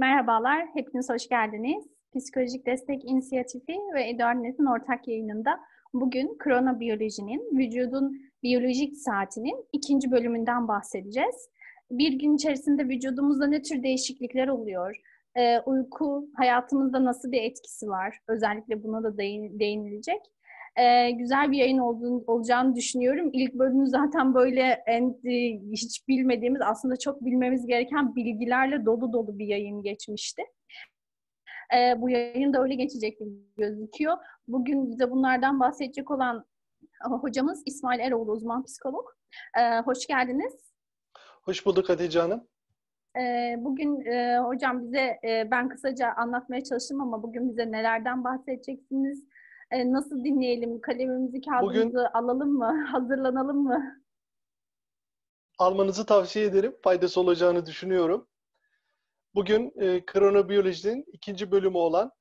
Merhabalar, hepiniz hoş geldiniz. Psikolojik Destek İnisiyatifi ve Edarnet'in ortak yayınında bugün kronobiyolojinin, vücudun biyolojik saatinin ikinci bölümünden bahsedeceğiz. Bir gün içerisinde vücudumuzda ne tür değişiklikler oluyor? Ee, uyku hayatımızda nasıl bir etkisi var? Özellikle buna da değinilecek e, güzel bir yayın olduğunu, olacağını düşünüyorum. İlk bölümü zaten böyle en, e, hiç bilmediğimiz aslında çok bilmemiz gereken bilgilerle dolu dolu bir yayın geçmişti. E, bu yayın da öyle geçecek gibi gözüküyor. Bugün bize bunlardan bahsedecek olan hocamız İsmail Eroğlu uzman psikolog. E, hoş geldiniz. Hoş bulduk Hatice Hanım. E, bugün e, hocam bize e, ben kısaca anlatmaya çalıştım ama bugün bize nelerden bahsedeceksiniz? E, nasıl dinleyelim? Kalemimizi, kağıdımızı Bugün, alalım mı? Hazırlanalım mı? Almanızı tavsiye ederim. Faydası olacağını düşünüyorum. Bugün e, kronobiyolojinin ikinci bölümü olan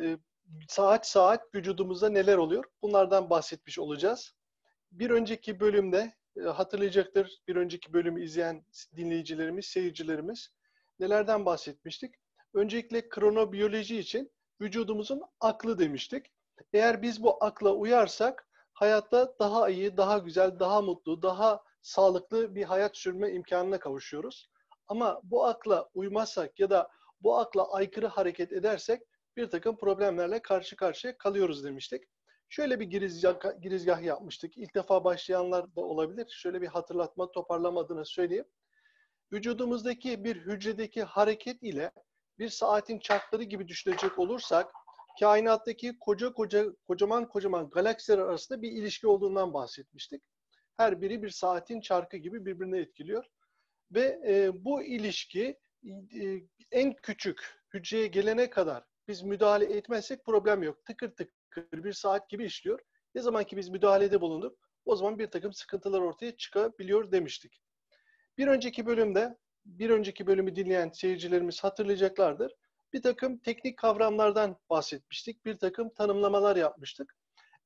e, saat saat vücudumuzda neler oluyor? Bunlardan bahsetmiş olacağız. Bir önceki bölümde e, hatırlayacaktır. Bir önceki bölümü izleyen dinleyicilerimiz, seyircilerimiz nelerden bahsetmiştik? Öncelikle kronobiyoloji için vücudumuzun aklı demiştik. Eğer biz bu akla uyarsak hayatta daha iyi, daha güzel, daha mutlu, daha sağlıklı bir hayat sürme imkanına kavuşuyoruz. Ama bu akla uymazsak ya da bu akla aykırı hareket edersek bir takım problemlerle karşı karşıya kalıyoruz demiştik. Şöyle bir girizgah, girizgah yapmıştık. İlk defa başlayanlar da olabilir. Şöyle bir hatırlatma, toparlama adına söyleyeyim. Vücudumuzdaki bir hücredeki hareket ile bir saatin çarkları gibi düşünecek olursak kainattaki koca koca kocaman kocaman galaksiler arasında bir ilişki olduğundan bahsetmiştik. Her biri bir saatin çarkı gibi birbirine etkiliyor. Ve e, bu ilişki e, en küçük hücreye gelene kadar biz müdahale etmezsek problem yok. Tıkır tıkır bir saat gibi işliyor. Ne zaman ki biz müdahalede bulunduk o zaman bir takım sıkıntılar ortaya çıkabiliyor demiştik. Bir önceki bölümde, bir önceki bölümü dinleyen seyircilerimiz hatırlayacaklardır bir takım teknik kavramlardan bahsetmiştik. Bir takım tanımlamalar yapmıştık.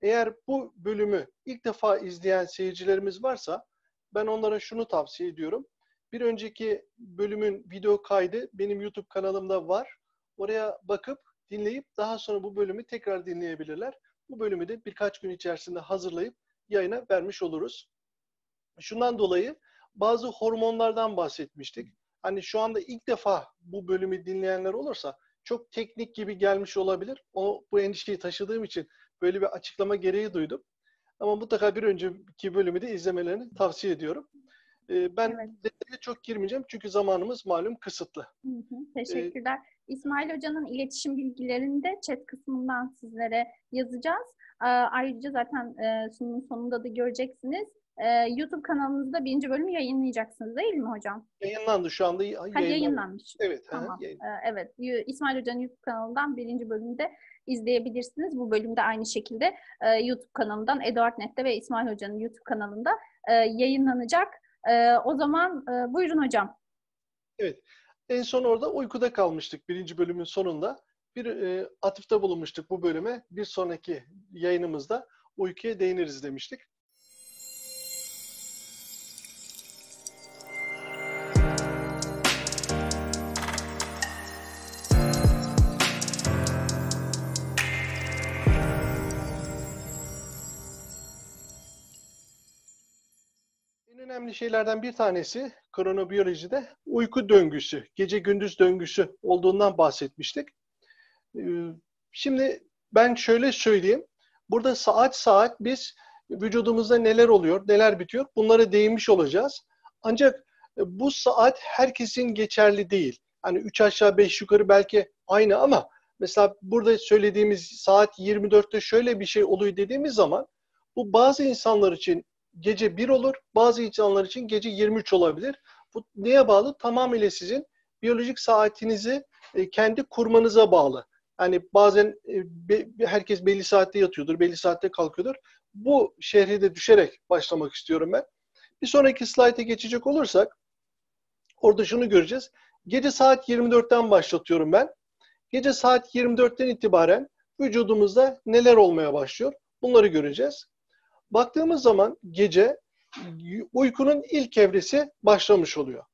Eğer bu bölümü ilk defa izleyen seyircilerimiz varsa ben onlara şunu tavsiye ediyorum. Bir önceki bölümün video kaydı benim YouTube kanalımda var. Oraya bakıp dinleyip daha sonra bu bölümü tekrar dinleyebilirler. Bu bölümü de birkaç gün içerisinde hazırlayıp yayına vermiş oluruz. Şundan dolayı bazı hormonlardan bahsetmiştik hani şu anda ilk defa bu bölümü dinleyenler olursa çok teknik gibi gelmiş olabilir. O bu endişeyi taşıdığım için böyle bir açıklama gereği duydum. Ama mutlaka bir önceki bölümü de izlemelerini tavsiye ediyorum. Ee, ben evet. detaya çok girmeyeceğim çünkü zamanımız malum kısıtlı. Hı hı, teşekkürler. Ee, İsmail Hoca'nın iletişim bilgilerini de chat kısmından sizlere yazacağız. Ee, ayrıca zaten e, sunumun sonunda da göreceksiniz e, YouTube kanalınızda birinci bölümü yayınlayacaksınız değil mi hocam? Yayınlandı şu anda. Yayınlandı. Ha, yayınlanmış. Evet. Tamam. Ha, ee, evet. İsmail Hoca'nın YouTube kanalından birinci bölümde izleyebilirsiniz. Bu bölümde aynı şekilde e, YouTube kanalından Eduard Net'te ve İsmail Hoca'nın YouTube kanalında e, yayınlanacak. E, o zaman e, buyurun hocam. Evet. En son orada uykuda kalmıştık birinci bölümün sonunda. Bir e, atıfta bulunmuştuk bu bölüme. Bir sonraki yayınımızda uykuya değiniriz demiştik. Önemli şeylerden bir tanesi kronobiyolojide uyku döngüsü, gece gündüz döngüsü olduğundan bahsetmiştik. Ee, şimdi ben şöyle söyleyeyim. Burada saat saat biz vücudumuzda neler oluyor, neler bitiyor bunlara değinmiş olacağız. Ancak e, bu saat herkesin geçerli değil. Hani 3 aşağı 5 yukarı belki aynı ama mesela burada söylediğimiz saat 24'te şöyle bir şey oluyor dediğimiz zaman bu bazı insanlar için gece 1 olur. Bazı insanlar için gece 23 olabilir. Bu neye bağlı? Tamamıyla sizin biyolojik saatinizi e, kendi kurmanıza bağlı. Yani bazen e, herkes belli saatte yatıyordur, belli saatte kalkıyordur. Bu şehride düşerek başlamak istiyorum ben. Bir sonraki slayta geçecek olursak orada şunu göreceğiz. Gece saat 24'ten başlatıyorum ben. Gece saat 24'ten itibaren vücudumuzda neler olmaya başlıyor? Bunları göreceğiz. Baktığımız zaman gece uykunun ilk evresi başlamış oluyor.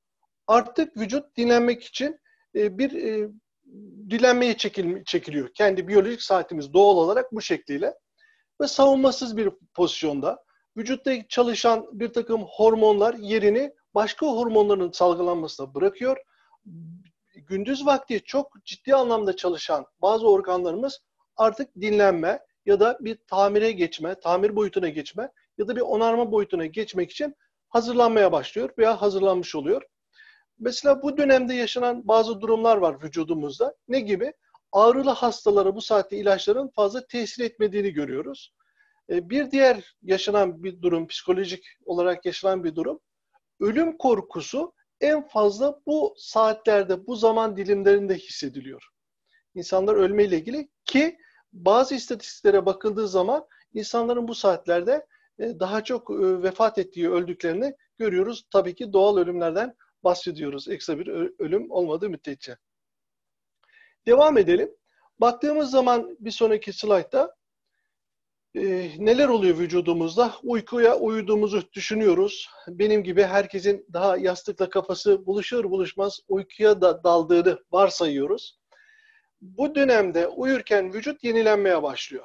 Artık vücut dinlenmek için e, bir e, dilenmeye çekil, çekiliyor. Kendi biyolojik saatimiz doğal olarak bu şekliyle. Ve savunmasız bir pozisyonda vücutta çalışan bir takım hormonlar yerini başka hormonların salgılanmasına bırakıyor. Gündüz vakti çok ciddi anlamda çalışan bazı organlarımız artık dinlenme ya da bir tamire geçme, tamir boyutuna geçme ya da bir onarma boyutuna geçmek için hazırlanmaya başlıyor veya hazırlanmış oluyor. Mesela bu dönemde yaşanan bazı durumlar var vücudumuzda. Ne gibi? Ağrılı hastalara bu saatte ilaçların fazla tesir etmediğini görüyoruz. E, bir diğer yaşanan bir durum, psikolojik olarak yaşanan bir durum, ölüm korkusu en fazla bu saatlerde, bu zaman dilimlerinde hissediliyor. İnsanlar ölmeyle ilgili ki bazı istatistiklere bakıldığı zaman insanların bu saatlerde e, daha çok e, vefat ettiği, öldüklerini görüyoruz. Tabii ki doğal ölümlerden bahsediyoruz. Ekstra bir ölüm olmadığı müddetçe. Devam edelim. Baktığımız zaman bir sonraki slaytta e, neler oluyor vücudumuzda? Uykuya uyuduğumuzu düşünüyoruz. Benim gibi herkesin daha yastıkla kafası buluşur buluşmaz uykuya da daldığını varsayıyoruz. Bu dönemde uyurken vücut yenilenmeye başlıyor.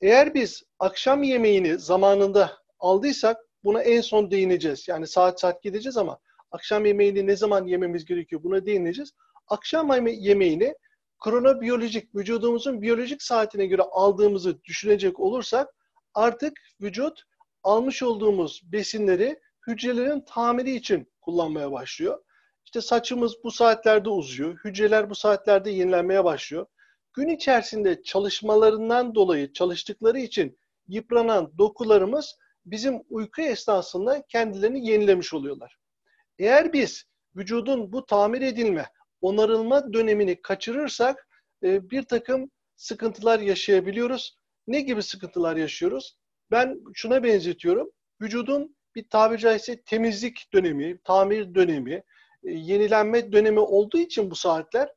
Eğer biz akşam yemeğini zamanında aldıysak buna en son değineceğiz. Yani saat saat gideceğiz ama akşam yemeğini ne zaman yememiz gerekiyor buna değineceğiz. Akşam yemeğini kronobiyolojik, vücudumuzun biyolojik saatine göre aldığımızı düşünecek olursak artık vücut almış olduğumuz besinleri hücrelerin tamiri için kullanmaya başlıyor. İşte saçımız bu saatlerde uzuyor, hücreler bu saatlerde yenilenmeye başlıyor. Gün içerisinde çalışmalarından dolayı çalıştıkları için yıpranan dokularımız bizim uyku esnasında kendilerini yenilemiş oluyorlar. Eğer biz vücudun bu tamir edilme, onarılma dönemini kaçırırsak e, bir takım sıkıntılar yaşayabiliyoruz. Ne gibi sıkıntılar yaşıyoruz? Ben şuna benzetiyorum. Vücudun bir tabiri caizse temizlik dönemi, tamir dönemi, yenilenme dönemi olduğu için bu saatler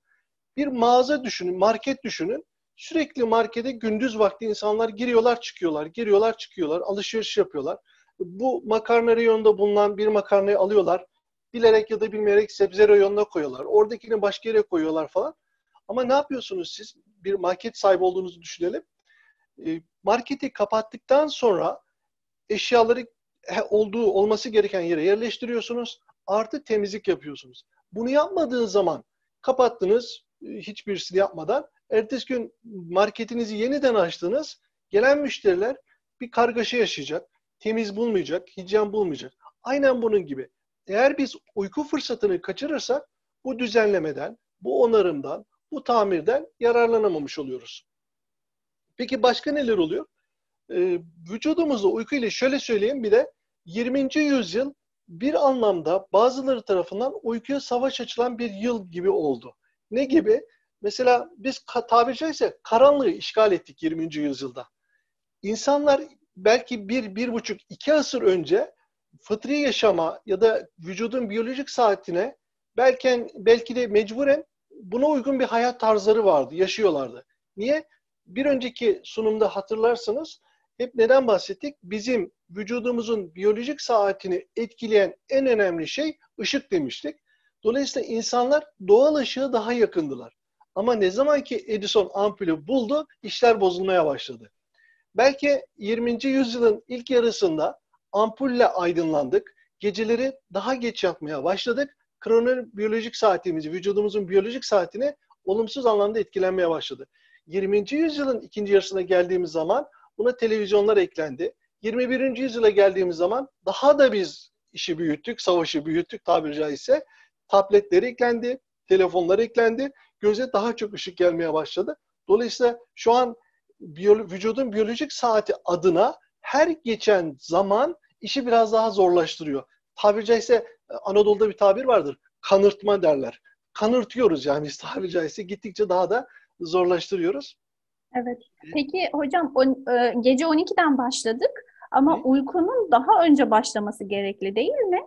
bir mağaza düşünün, market düşünün. Sürekli markete gündüz vakti insanlar giriyorlar çıkıyorlar, giriyorlar çıkıyorlar, alışveriş yapıyorlar. Bu makarna reyonunda bulunan bir makarnayı alıyorlar bilerek ya da bilmeyerek sebze reyonuna koyuyorlar. Oradakini başka yere koyuyorlar falan. Ama ne yapıyorsunuz siz? Bir market sahibi olduğunuzu düşünelim. Ee, marketi kapattıktan sonra eşyaları olduğu olması gereken yere yerleştiriyorsunuz. Artı temizlik yapıyorsunuz. Bunu yapmadığınız zaman kapattınız e, hiçbirisini yapmadan. Ertesi gün marketinizi yeniden açtınız. Gelen müşteriler bir kargaşa yaşayacak. Temiz bulmayacak, hijyen bulmayacak. Aynen bunun gibi. Eğer biz uyku fırsatını kaçırırsak bu düzenlemeden, bu onarımdan, bu tamirden yararlanamamış oluyoruz. Peki başka neler oluyor? Ee, vücudumuzda uyku ile şöyle söyleyeyim bir de 20. yüzyıl bir anlamda bazıları tarafından uykuya savaş açılan bir yıl gibi oldu. Ne gibi? Mesela biz tabiri caizse karanlığı işgal ettik 20. yüzyılda. İnsanlar belki bir, bir buçuk, iki asır önce fıtri yaşama ya da vücudun biyolojik saatine belki, belki de mecburen buna uygun bir hayat tarzları vardı, yaşıyorlardı. Niye? Bir önceki sunumda hatırlarsanız hep neden bahsettik? Bizim vücudumuzun biyolojik saatini etkileyen en önemli şey ışık demiştik. Dolayısıyla insanlar doğal ışığı daha yakındılar. Ama ne zaman ki Edison ampulü buldu, işler bozulmaya başladı. Belki 20. yüzyılın ilk yarısında ampulle aydınlandık. Geceleri daha geç yatmaya başladık. Kronobiyolojik saatimizi, vücudumuzun biyolojik saatini olumsuz anlamda etkilenmeye başladı. 20. yüzyılın ikinci yarısına geldiğimiz zaman buna televizyonlar eklendi. 21. yüzyıla geldiğimiz zaman daha da biz işi büyüttük, savaşı büyüttük tabiri caizse. Tabletler eklendi, telefonlar eklendi. Göze daha çok ışık gelmeye başladı. Dolayısıyla şu an biyolo- vücudun biyolojik saati adına her geçen zaman işi biraz daha zorlaştırıyor. Tabiri caizse e, Anadolu'da bir tabir vardır. Kanırtma derler. Kanırtıyoruz yani biz tabiri caizse gittikçe daha da zorlaştırıyoruz. Evet. Peki hocam o, e, gece 12'den başladık ama Hı? uykunun daha önce başlaması gerekli değil mi?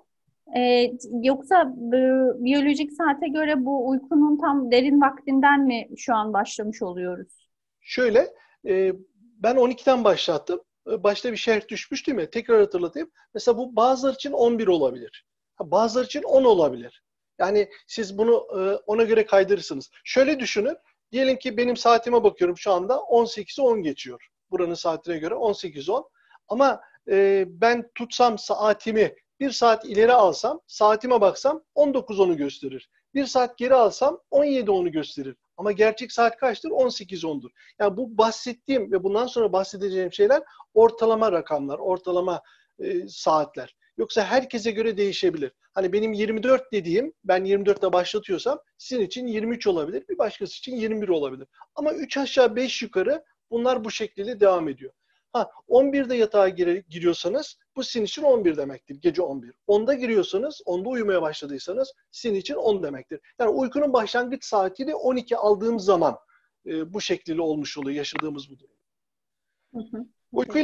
Ee, yoksa e, biyolojik saate göre bu uykunun tam derin vaktinden mi şu an başlamış oluyoruz? Şöyle, e, ben 12'den başlattım. E, başta bir şerh düşmüş değil mi? Tekrar hatırlatayım. Mesela bu bazıları için 11 olabilir. Bazıları için 10 olabilir. Yani siz bunu e, ona göre kaydırırsınız. Şöyle düşünün. Diyelim ki benim saatime bakıyorum şu anda 18'i 10 geçiyor. Buranın saatine göre 18-10. Ama e, ben tutsam saatimi bir saat ileri alsam, saatime baksam 19-10'u gösterir. Bir saat geri alsam 17-10'u gösterir. Ama gerçek saat kaçtır? 18-10'dur. Yani bu bahsettiğim ve bundan sonra bahsedeceğim şeyler ortalama rakamlar, ortalama e, saatler. Yoksa herkese göre değişebilir. Hani benim 24 dediğim, ben 24'te başlatıyorsam sizin için 23 olabilir, bir başkası için 21 olabilir. Ama 3 aşağı 5 yukarı bunlar bu şekilde devam ediyor. Ha 11'de yatağa gir- giriyorsanız bu sizin için 11 demektir. Gece 11. 10'da giriyorsanız, 10'da uyumaya başladıysanız sizin için 10 demektir. Yani uykunun başlangıç saati de 12 aldığım zaman e, bu şekilde olmuş oluyor yaşadığımız bu durum. Hı hı.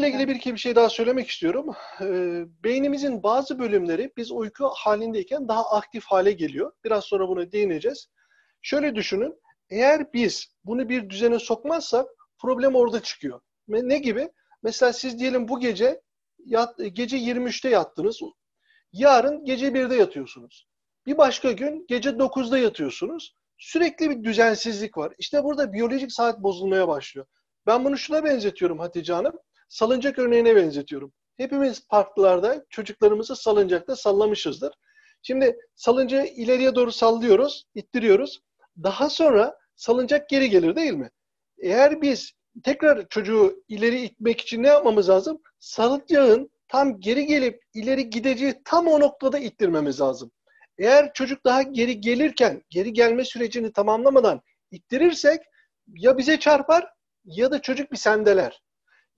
İlgili bir iki bir şey daha söylemek istiyorum. Ee, beynimizin bazı bölümleri biz uyku halindeyken daha aktif hale geliyor. Biraz sonra buna değineceğiz. Şöyle düşünün. Eğer biz bunu bir düzene sokmazsak problem orada çıkıyor. Ne gibi? Mesela siz diyelim bu gece yat, gece 23'te yattınız. Yarın gece 1'de yatıyorsunuz. Bir başka gün gece 9'da yatıyorsunuz. Sürekli bir düzensizlik var. İşte burada biyolojik saat bozulmaya başlıyor. Ben bunu şuna benzetiyorum Hatice Hanım. Salıncak örneğine benzetiyorum. Hepimiz parklarda çocuklarımızı salıncakta sallamışızdır. Şimdi salıncağı ileriye doğru sallıyoruz, ittiriyoruz. Daha sonra salıncak geri gelir değil mi? Eğer biz tekrar çocuğu ileri itmek için ne yapmamız lazım? Salıncağın tam geri gelip ileri gideceği tam o noktada ittirmemiz lazım. Eğer çocuk daha geri gelirken geri gelme sürecini tamamlamadan ittirirsek ya bize çarpar ya da çocuk bir sendeler.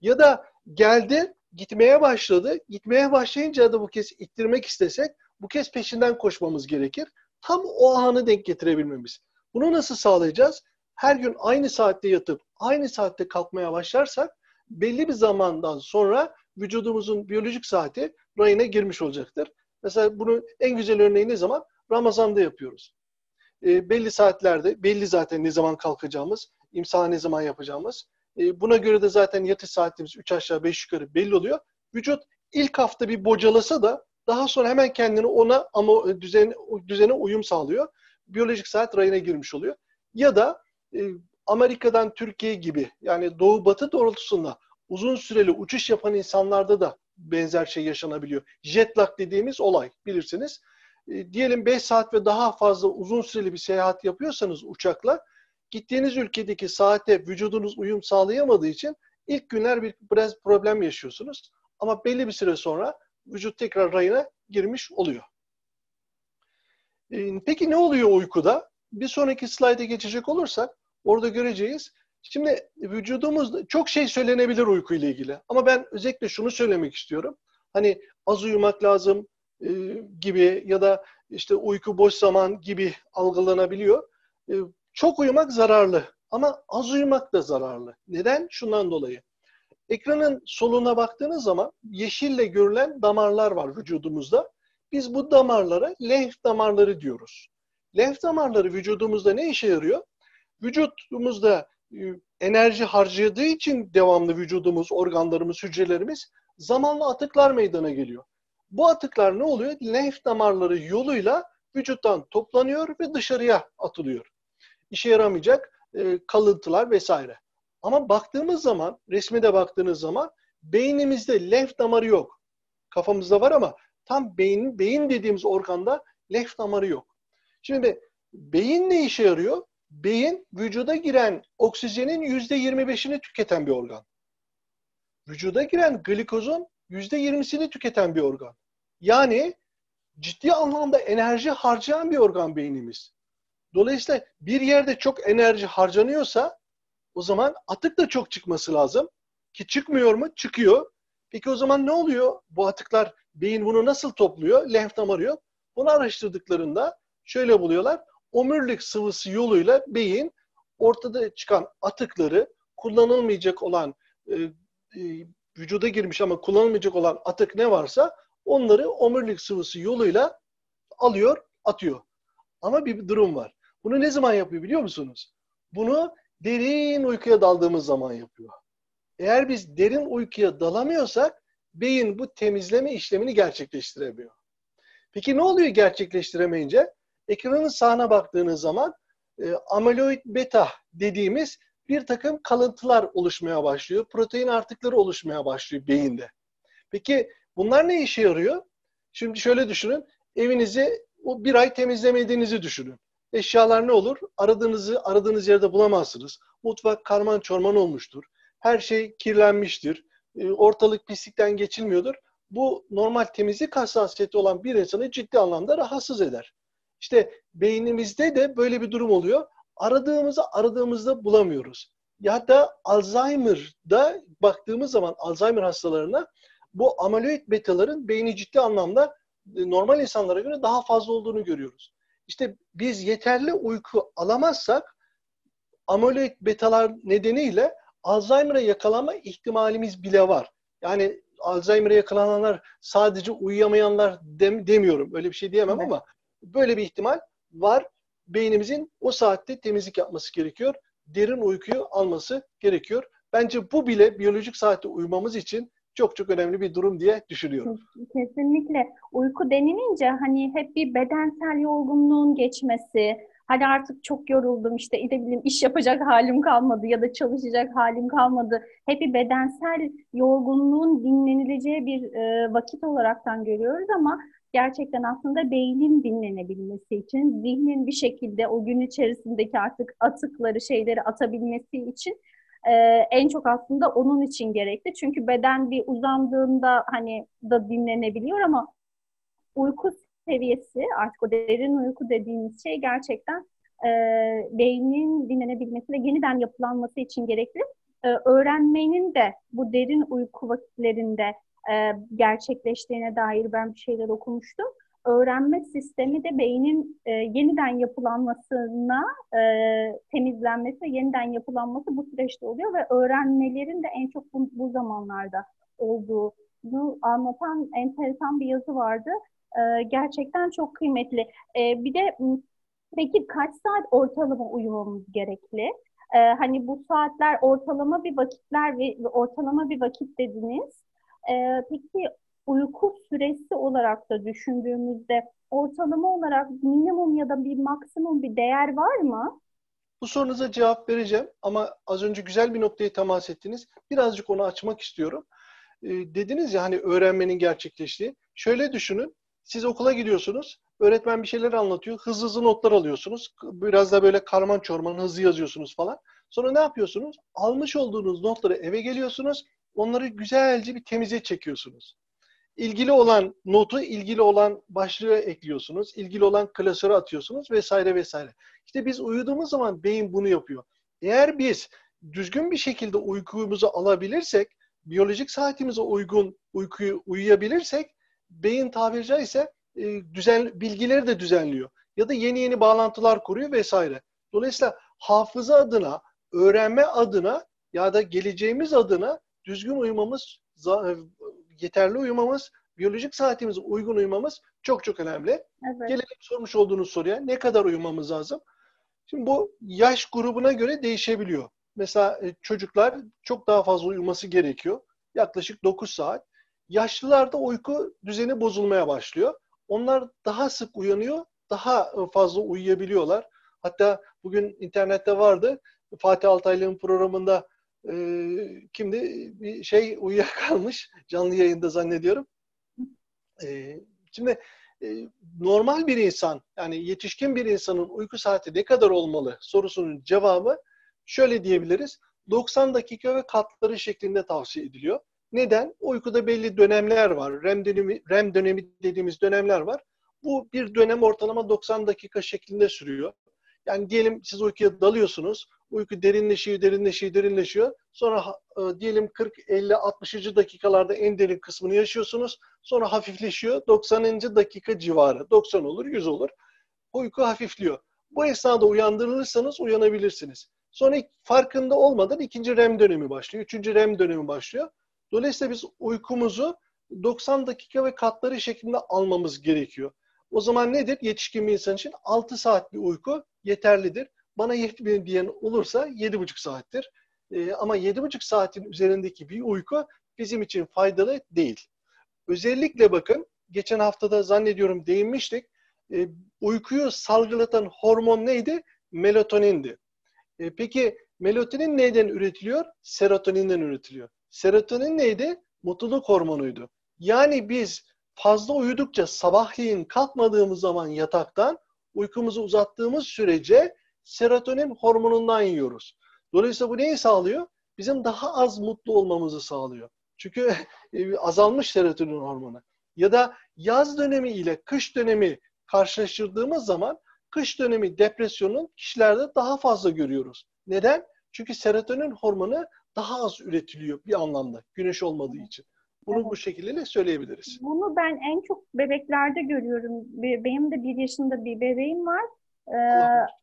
Ya da geldi gitmeye başladı. Gitmeye başlayınca da bu kez ittirmek istesek bu kez peşinden koşmamız gerekir. Tam o anı denk getirebilmemiz. Bunu nasıl sağlayacağız? Her gün aynı saatte yatıp aynı saatte kalkmaya başlarsak belli bir zamandan sonra vücudumuzun biyolojik saati rayına girmiş olacaktır. Mesela bunu en güzel örneği ne zaman? Ramazan'da yapıyoruz. E, belli saatlerde, belli zaten ne zaman kalkacağımız, imsa ne zaman yapacağımız. E, buna göre de zaten yatış saatimiz 3 aşağı 5 yukarı belli oluyor. Vücut ilk hafta bir bocalasa da daha sonra hemen kendini ona ama düzen, düzene uyum sağlıyor. Biyolojik saat rayına girmiş oluyor. Ya da Amerika'dan Türkiye gibi yani doğu batı doğrultusunda uzun süreli uçuş yapan insanlarda da benzer şey yaşanabiliyor. Jet lag dediğimiz olay bilirsiniz. E, diyelim 5 saat ve daha fazla uzun süreli bir seyahat yapıyorsanız uçakla gittiğiniz ülkedeki saate vücudunuz uyum sağlayamadığı için ilk günler bir biraz problem yaşıyorsunuz. Ama belli bir süre sonra vücut tekrar rayına girmiş oluyor. E, peki ne oluyor uykuda? Bir sonraki slayda geçecek olursak Orada göreceğiz. Şimdi vücudumuz çok şey söylenebilir uyku ile ilgili. Ama ben özellikle şunu söylemek istiyorum. Hani az uyumak lazım e, gibi ya da işte uyku boş zaman gibi algılanabiliyor. E, çok uyumak zararlı ama az uyumak da zararlı. Neden? Şundan dolayı. Ekranın soluna baktığınız zaman yeşille görülen damarlar var vücudumuzda. Biz bu damarlara lenf damarları diyoruz. Lenf damarları vücudumuzda ne işe yarıyor? Vücudumuzda e, enerji harcadığı için devamlı vücudumuz, organlarımız, hücrelerimiz zamanla atıklar meydana geliyor. Bu atıklar ne oluyor? Lenf damarları yoluyla vücuttan toplanıyor ve dışarıya atılıyor. İşe yaramayacak e, kalıntılar vesaire. Ama baktığımız zaman, resme de baktığınız zaman beynimizde lenf damarı yok. Kafamızda var ama tam beyin, beyin dediğimiz organda lenf damarı yok. Şimdi beyin ne işe yarıyor? Beyin vücuda giren oksijenin yüzde 25'ini tüketen bir organ. Vücuda giren glikozun yüzde 20'sini tüketen bir organ. Yani ciddi anlamda enerji harcayan bir organ beynimiz. Dolayısıyla bir yerde çok enerji harcanıyorsa o zaman atık da çok çıkması lazım. Ki çıkmıyor mu? Çıkıyor. Peki o zaman ne oluyor? Bu atıklar beyin bunu nasıl topluyor? Lenf damarı yok. Bunu araştırdıklarında şöyle buluyorlar omurilik sıvısı yoluyla beyin ortada çıkan atıkları kullanılmayacak olan e, e, vücuda girmiş ama kullanılmayacak olan atık ne varsa onları omurilik sıvısı yoluyla alıyor, atıyor. Ama bir durum var. Bunu ne zaman yapıyor biliyor musunuz? Bunu derin uykuya daldığımız zaman yapıyor. Eğer biz derin uykuya dalamıyorsak beyin bu temizleme işlemini gerçekleştiremiyor. Peki ne oluyor gerçekleştiremeyince? Ekranın sağına baktığınız zaman e, amyloid beta dediğimiz bir takım kalıntılar oluşmaya başlıyor. Protein artıkları oluşmaya başlıyor beyinde. Peki bunlar ne işe yarıyor? Şimdi şöyle düşünün. Evinizi o bir ay temizlemediğinizi düşünün. Eşyalar ne olur? Aradığınızı aradığınız yerde bulamazsınız. Mutfak karman çorman olmuştur. Her şey kirlenmiştir. E, ortalık pislikten geçilmiyordur. Bu normal temizlik hassasiyeti olan bir insanı ciddi anlamda rahatsız eder. İşte beynimizde de böyle bir durum oluyor. Aradığımızı aradığımızda bulamıyoruz. Ya da Alzheimer'da baktığımız zaman Alzheimer hastalarına bu amyloid betaların beyni ciddi anlamda e, normal insanlara göre daha fazla olduğunu görüyoruz. İşte biz yeterli uyku alamazsak amyloid betalar nedeniyle Alzheimer'a yakalanma ihtimalimiz bile var. Yani Alzheimer'a yakalananlar sadece uyuyamayanlar dem demiyorum. Öyle bir şey diyemem evet. ama böyle bir ihtimal var. Beynimizin o saatte temizlik yapması gerekiyor. Derin uykuyu alması gerekiyor. Bence bu bile biyolojik saatte uyumamız için çok çok önemli bir durum diye düşünüyorum. Kesinlikle. Uyku denilince hani hep bir bedensel yorgunluğun geçmesi, Hadi artık çok yoruldum işte ne bileyim iş yapacak halim kalmadı ya da çalışacak halim kalmadı. Hep bir bedensel yorgunluğun dinlenileceği bir e, vakit olaraktan görüyoruz ama gerçekten aslında beynin dinlenebilmesi için, zihnin bir şekilde o gün içerisindeki artık atıkları, şeyleri atabilmesi için e, en çok aslında onun için gerekli. Çünkü beden bir uzandığında hani da dinlenebiliyor ama uyku seviyesi artık o derin uyku dediğimiz şey gerçekten e, beynin dinlenebilmesi ve yeniden yapılanması için gerekli. E, öğrenmenin de bu derin uyku vakitlerinde e, gerçekleştiğine dair ben bir şeyler okumuştum. Öğrenme sistemi de beynin e, yeniden yapılanmasına, e, temizlenmesi ve yeniden yapılanması bu süreçte oluyor ve öğrenmelerin de en çok bu, bu zamanlarda olduğunu anlatan enteresan bir yazı vardı. E, gerçekten çok kıymetli. E, bir de peki kaç saat ortalama uyumamız gerekli? E, hani bu saatler ortalama bir vakitler ve ortalama bir vakit dediniz. E, peki uyku süresi olarak da düşündüğümüzde ortalama olarak minimum ya da bir maksimum bir değer var mı? Bu sorunuza cevap vereceğim ama az önce güzel bir noktaya temas ettiniz. Birazcık onu açmak istiyorum. Ee, dediniz ya hani öğrenmenin gerçekleştiği. Şöyle düşünün. Siz okula gidiyorsunuz. Öğretmen bir şeyler anlatıyor. Hızlı hızlı notlar alıyorsunuz. Biraz da böyle karman çorman hızlı yazıyorsunuz falan. Sonra ne yapıyorsunuz? Almış olduğunuz notları eve geliyorsunuz. Onları güzelce bir temize çekiyorsunuz. İlgili olan notu ilgili olan başlığa ekliyorsunuz. İlgili olan klasöre atıyorsunuz vesaire vesaire. İşte biz uyuduğumuz zaman beyin bunu yapıyor. Eğer biz düzgün bir şekilde uykumuzu alabilirsek, biyolojik saatimize uygun uykuyu uyuyabilirsek beyin tabiri caizse e, düzen, bilgileri de düzenliyor. Ya da yeni yeni bağlantılar kuruyor vesaire. Dolayısıyla hafıza adına, öğrenme adına ya da geleceğimiz adına düzgün uyumamız, e, yeterli uyumamız, biyolojik saatimize uygun uyumamız çok çok önemli. Evet. Gelelim sormuş olduğunuz soruya. Ne kadar uyumamız lazım? Şimdi bu yaş grubuna göre değişebiliyor. Mesela e, çocuklar çok daha fazla uyuması gerekiyor. Yaklaşık 9 saat. Yaşlılarda uyku düzeni bozulmaya başlıyor. Onlar daha sık uyanıyor, daha fazla uyuyabiliyorlar. Hatta bugün internette vardı. Fatih Altaylı'nın programında e, kimdi bir şey uyuyakalmış canlı yayında zannediyorum. E, şimdi e, normal bir insan yani yetişkin bir insanın uyku saati ne kadar olmalı sorusunun cevabı şöyle diyebiliriz. 90 dakika ve katları şeklinde tavsiye ediliyor. Neden? Uykuda belli dönemler var. REM dönemi, REM dönemi dediğimiz dönemler var. Bu bir dönem ortalama 90 dakika şeklinde sürüyor. Yani diyelim siz uykuya dalıyorsunuz. Uyku derinleşiyor, derinleşiyor, derinleşiyor. Sonra e, diyelim 40, 50, 60. dakikalarda en derin kısmını yaşıyorsunuz. Sonra hafifleşiyor. 90. dakika civarı. 90 olur, 100 olur. Uyku hafifliyor. Bu esnada uyandırılırsanız uyanabilirsiniz. Sonra farkında olmadan ikinci REM dönemi başlıyor. Üçüncü REM dönemi başlıyor. Dolayısıyla biz uykumuzu 90 dakika ve katları şeklinde almamız gerekiyor. O zaman nedir? Yetişkin bir insan için 6 saat bir uyku yeterlidir. Bana yetmiyor diyen olursa 7,5 saattir. Ee, ama 7,5 saatin üzerindeki bir uyku bizim için faydalı değil. Özellikle bakın geçen haftada zannediyorum değinmiştik. e, uykuyu salgılatan hormon neydi? Melatonindi. E, peki melatonin neyden üretiliyor? Serotoninden üretiliyor. Serotonin neydi? Mutluluk hormonuydu. Yani biz fazla uyudukça sabahleyin kalkmadığımız zaman yataktan uykumuzu uzattığımız sürece serotonin hormonundan yiyoruz. Dolayısıyla bu neyi sağlıyor? Bizim daha az mutlu olmamızı sağlıyor. Çünkü e, azalmış serotonin hormonu. Ya da yaz dönemi ile kış dönemi karşılaştırdığımız zaman kış dönemi depresyonun kişilerde daha fazla görüyoruz. Neden? Çünkü serotonin hormonu daha az üretiliyor bir anlamda güneş olmadığı için. Bunu evet. bu şekilde de söyleyebiliriz. Bunu ben en çok bebeklerde görüyorum. Benim de bir yaşında bir bebeğim var. Ee,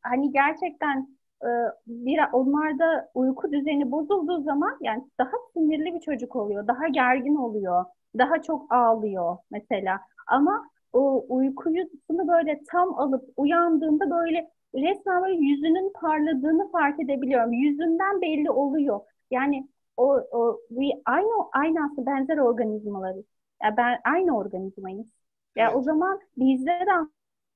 hani gerçekten e, bir onlarda uyku düzeni bozulduğu zaman yani daha sinirli bir çocuk oluyor, daha gergin oluyor, daha çok ağlıyor mesela. Ama o uykuyusunu böyle tam alıp uyandığında böyle resmen böyle yüzünün parladığını fark edebiliyorum. Yüzünden belli oluyor. Yani o, o bir aynı aynı aslında benzer organizmalarız. Yani ben aynı organizmayız. Ya yani evet. o zaman bizde de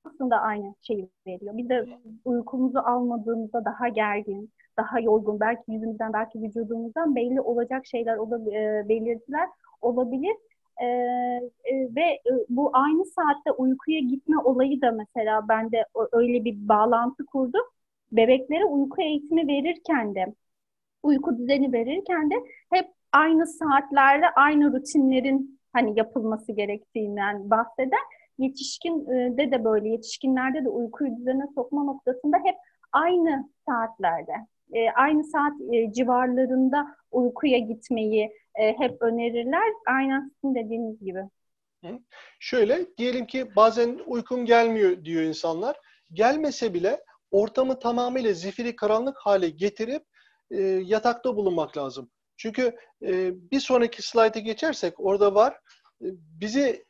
aslında aynı şeyi veriyor. Biz de uykumuzu almadığımızda daha gergin, daha yorgun, belki yüzümüzden, belki vücudumuzdan belli olacak şeyler, olabilir, belirtiler olabilir. Ee, e, ve e, bu aynı saatte uykuya gitme olayı da mesela bende öyle bir bağlantı kurdu. Bebeklere uyku eğitimi verirken de uyku düzeni verirken de hep aynı saatlerde aynı rutinlerin hani yapılması gerektiğinden bahseder. Yetişkinde de böyle, yetişkinlerde de uykuyu düzene sokma noktasında hep aynı saatlerde, e, aynı saat e, civarlarında uykuya gitmeyi e, hep önerirler. Aynen sizin dediğiniz gibi. Şöyle diyelim ki bazen uykum gelmiyor diyor insanlar. Gelmese bile ortamı tamamıyla zifiri karanlık hale getirip yatakta bulunmak lazım. Çünkü bir sonraki slayta geçersek orada var bizi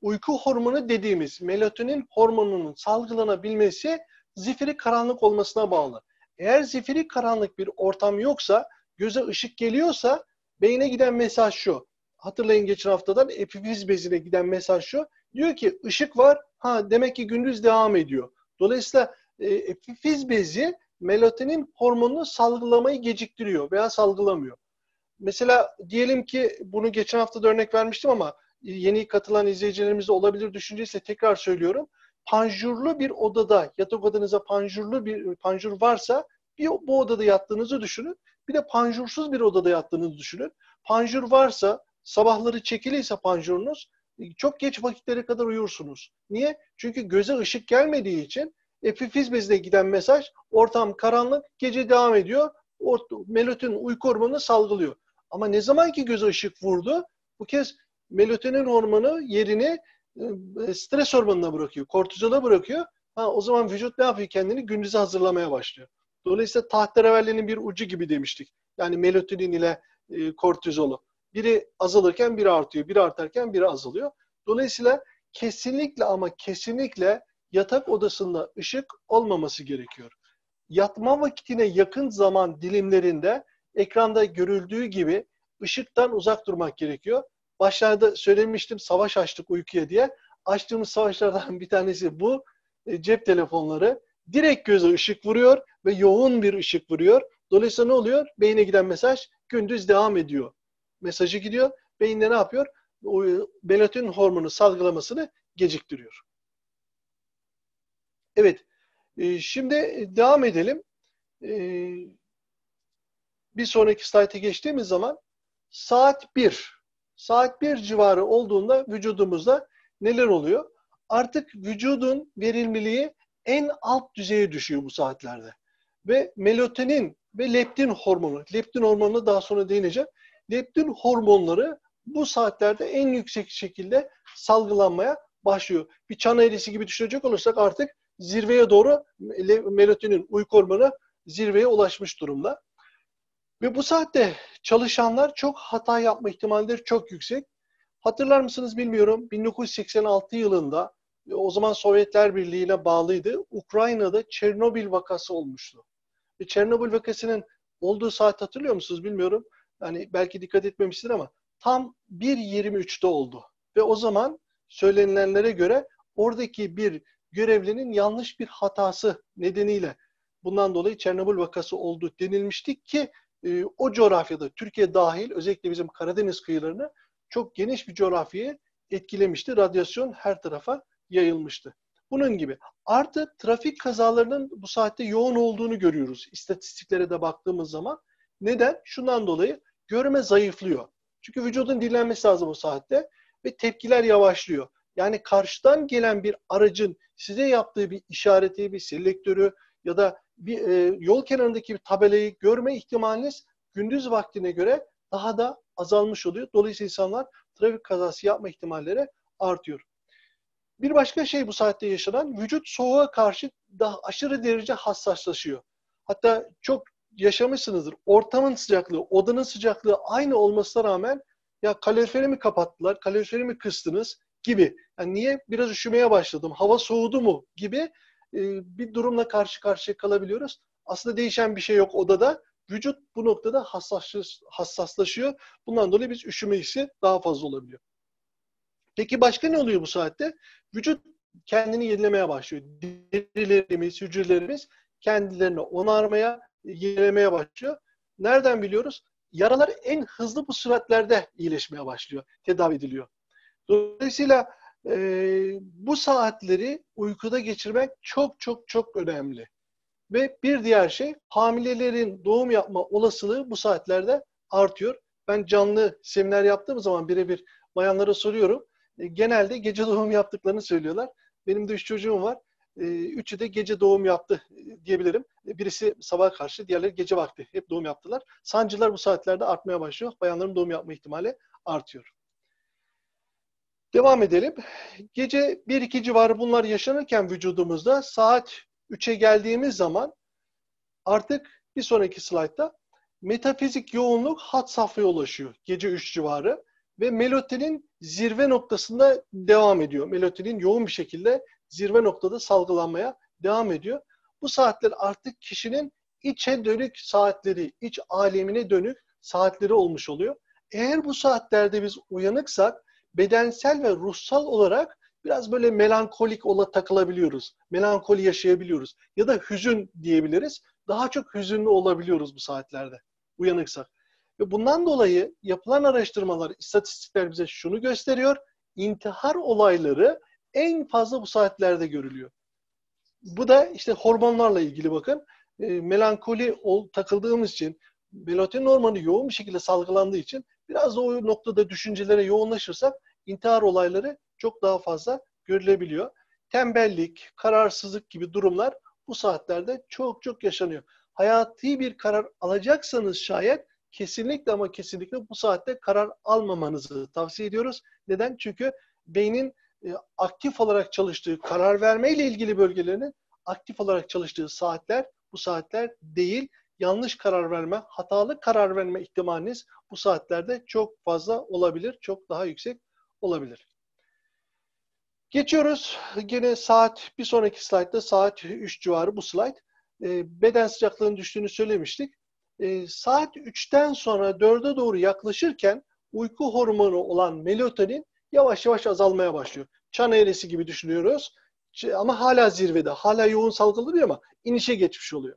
uyku hormonu dediğimiz melatonin hormonunun salgılanabilmesi zifiri karanlık olmasına bağlı. Eğer zifiri karanlık bir ortam yoksa, göze ışık geliyorsa beyne giden mesaj şu. Hatırlayın geçen haftadan epifiz bezine giden mesaj şu. Diyor ki ışık var, ha demek ki gündüz devam ediyor. Dolayısıyla e, epifiz bezi melatonin hormonunu salgılamayı geciktiriyor veya salgılamıyor. Mesela diyelim ki bunu geçen hafta da örnek vermiştim ama yeni katılan izleyicilerimiz olabilir düşünceyse tekrar söylüyorum. Panjurlu bir odada, yatak odanıza panjurlu bir panjur varsa bir bu odada yattığınızı düşünün. Bir de panjursuz bir odada yattığınızı düşünün. Panjur varsa, sabahları çekiliyse panjurunuz çok geç vakitlere kadar uyursunuz. Niye? Çünkü göze ışık gelmediği için epifiz bezine giden mesaj ortam karanlık, gece devam ediyor. Melatonin uyku hormonu salgılıyor. Ama ne zaman ki göze ışık vurdu, bu kez melatonin hormonu yerini e, stres hormonuna bırakıyor, kortizola bırakıyor. Ha, o zaman vücut ne yapıyor kendini? Gündüze hazırlamaya başlıyor. Dolayısıyla tahterevallenin bir ucu gibi demiştik. Yani melatonin ile e, kortizolu. Biri azalırken biri artıyor, biri artarken biri azalıyor. Dolayısıyla kesinlikle ama kesinlikle yatak odasında ışık olmaması gerekiyor. Yatma vakitine yakın zaman dilimlerinde ekranda görüldüğü gibi ışıktan uzak durmak gerekiyor. Başlarda söylemiştim savaş açtık uykuya diye. Açtığımız savaşlardan bir tanesi bu. E, cep telefonları direkt göze ışık vuruyor ve yoğun bir ışık vuruyor. Dolayısıyla ne oluyor? Beyne giden mesaj gündüz devam ediyor. Mesajı gidiyor. Beyinde ne yapıyor? O melatonin hormonu salgılamasını geciktiriyor. Evet. E, şimdi devam edelim. E, bir sonraki slayta geçtiğimiz zaman saat 1 saat 1 civarı olduğunda vücudumuzda neler oluyor? Artık vücudun verimliliği en alt düzeye düşüyor bu saatlerde. Ve melatonin ve leptin hormonu, leptin hormonuna daha sonra değineceğim. Leptin hormonları bu saatlerde en yüksek şekilde salgılanmaya başlıyor. Bir çan eğrisi gibi düşünecek olursak artık zirveye doğru melatonin uyku hormonu zirveye ulaşmış durumda. Ve bu saatte çalışanlar çok hata yapma ihtimalleri çok yüksek. Hatırlar mısınız bilmiyorum. 1986 yılında o zaman Sovyetler Birliği'ne bağlıydı. Ukrayna'da Çernobil vakası olmuştu. Ve Çernobil vakasının olduğu saat hatırlıyor musunuz bilmiyorum. Yani belki dikkat etmemiştir ama tam 1.23'te oldu. Ve o zaman söylenilenlere göre oradaki bir görevlinin yanlış bir hatası nedeniyle bundan dolayı Çernobil vakası oldu denilmişti ki e, o coğrafyada Türkiye dahil özellikle bizim Karadeniz kıyılarını çok geniş bir coğrafyayı etkilemişti. Radyasyon her tarafa yayılmıştı. Bunun gibi. Artı trafik kazalarının bu saatte yoğun olduğunu görüyoruz. İstatistiklere de baktığımız zaman. Neden? Şundan dolayı görme zayıflıyor. Çünkü vücudun dinlenmesi lazım bu saatte ve tepkiler yavaşlıyor. Yani karşıdan gelen bir aracın size yaptığı bir işareti, bir selektörü ya da bir e, yol kenarındaki bir tabelayı görme ihtimaliniz gündüz vaktine göre daha da azalmış oluyor. Dolayısıyla insanlar trafik kazası yapma ihtimalleri artıyor. Bir başka şey bu saatte yaşanan vücut soğuğa karşı daha aşırı derece hassaslaşıyor. Hatta çok yaşamışsınızdır. Ortamın sıcaklığı, odanın sıcaklığı aynı olmasına rağmen ya kaloriferi mi kapattılar, kaloriferi mi kıstınız gibi. Yani niye biraz üşümeye başladım, hava soğudu mu gibi bir durumla karşı karşıya kalabiliyoruz. Aslında değişen bir şey yok odada. Vücut bu noktada hassaslaşıyor. Bundan dolayı biz üşüme hissi daha fazla olabiliyor. Peki başka ne oluyor bu saatte? Vücut kendini yenilemeye başlıyor. Derilerimiz, hücrelerimiz kendilerini onarmaya, yenilemeye başlıyor. Nereden biliyoruz? Yaralar en hızlı bu süratlerde iyileşmeye başlıyor, tedavi ediliyor. Dolayısıyla e, bu saatleri uykuda geçirmek çok çok çok önemli. Ve bir diğer şey hamilelerin doğum yapma olasılığı bu saatlerde artıyor. Ben canlı seminer yaptığım zaman birebir bayanlara soruyorum. E, genelde gece doğum yaptıklarını söylüyorlar. Benim de üç çocuğum var. E, üçü de gece doğum yaptı e, diyebilirim. Birisi sabah karşı, diğerleri gece vakti. Hep doğum yaptılar. Sancılar bu saatlerde artmaya başlıyor. Bayanların doğum yapma ihtimali artıyor. Devam edelim. Gece 1-2 civarı bunlar yaşanırken vücudumuzda saat 3'e geldiğimiz zaman artık bir sonraki slaytta metafizik yoğunluk hat safhaya ulaşıyor. Gece 3 civarı ve melatonin zirve noktasında devam ediyor. Melatonin yoğun bir şekilde zirve noktada salgılanmaya devam ediyor. Bu saatler artık kişinin içe dönük saatleri, iç alemine dönük saatleri olmuş oluyor. Eğer bu saatlerde biz uyanıksak bedensel ve ruhsal olarak biraz böyle melankolik ola takılabiliyoruz. Melankoli yaşayabiliyoruz. Ya da hüzün diyebiliriz. Daha çok hüzünlü olabiliyoruz bu saatlerde uyanıksak. Ve bundan dolayı yapılan araştırmalar, istatistikler bize şunu gösteriyor. İntihar olayları en fazla bu saatlerde görülüyor. Bu da işte hormonlarla ilgili bakın. E, melankoli ol, takıldığımız için, melatonin hormonu yoğun bir şekilde salgılandığı için biraz da o noktada düşüncelere yoğunlaşırsak intihar olayları çok daha fazla görülebiliyor. Tembellik, kararsızlık gibi durumlar bu saatlerde çok çok yaşanıyor. Hayati bir karar alacaksanız şayet kesinlikle ama kesinlikle bu saatte karar almamanızı tavsiye ediyoruz. Neden? Çünkü beynin e, aktif olarak çalıştığı, karar verme ile ilgili bölgelerinin aktif olarak çalıştığı saatler bu saatler değil. Yanlış karar verme, hatalı karar verme ihtimaliniz bu saatlerde çok fazla olabilir, çok daha yüksek olabilir. Geçiyoruz. Yine saat, bir sonraki slaytta saat 3 civarı bu slayt. E, beden sıcaklığının düştüğünü söylemiştik e, saat 3'ten sonra 4'e doğru yaklaşırken uyku hormonu olan melatonin yavaş yavaş azalmaya başlıyor. Çan eğrisi gibi düşünüyoruz. Ama hala zirvede, hala yoğun salgılanıyor ama inişe geçmiş oluyor.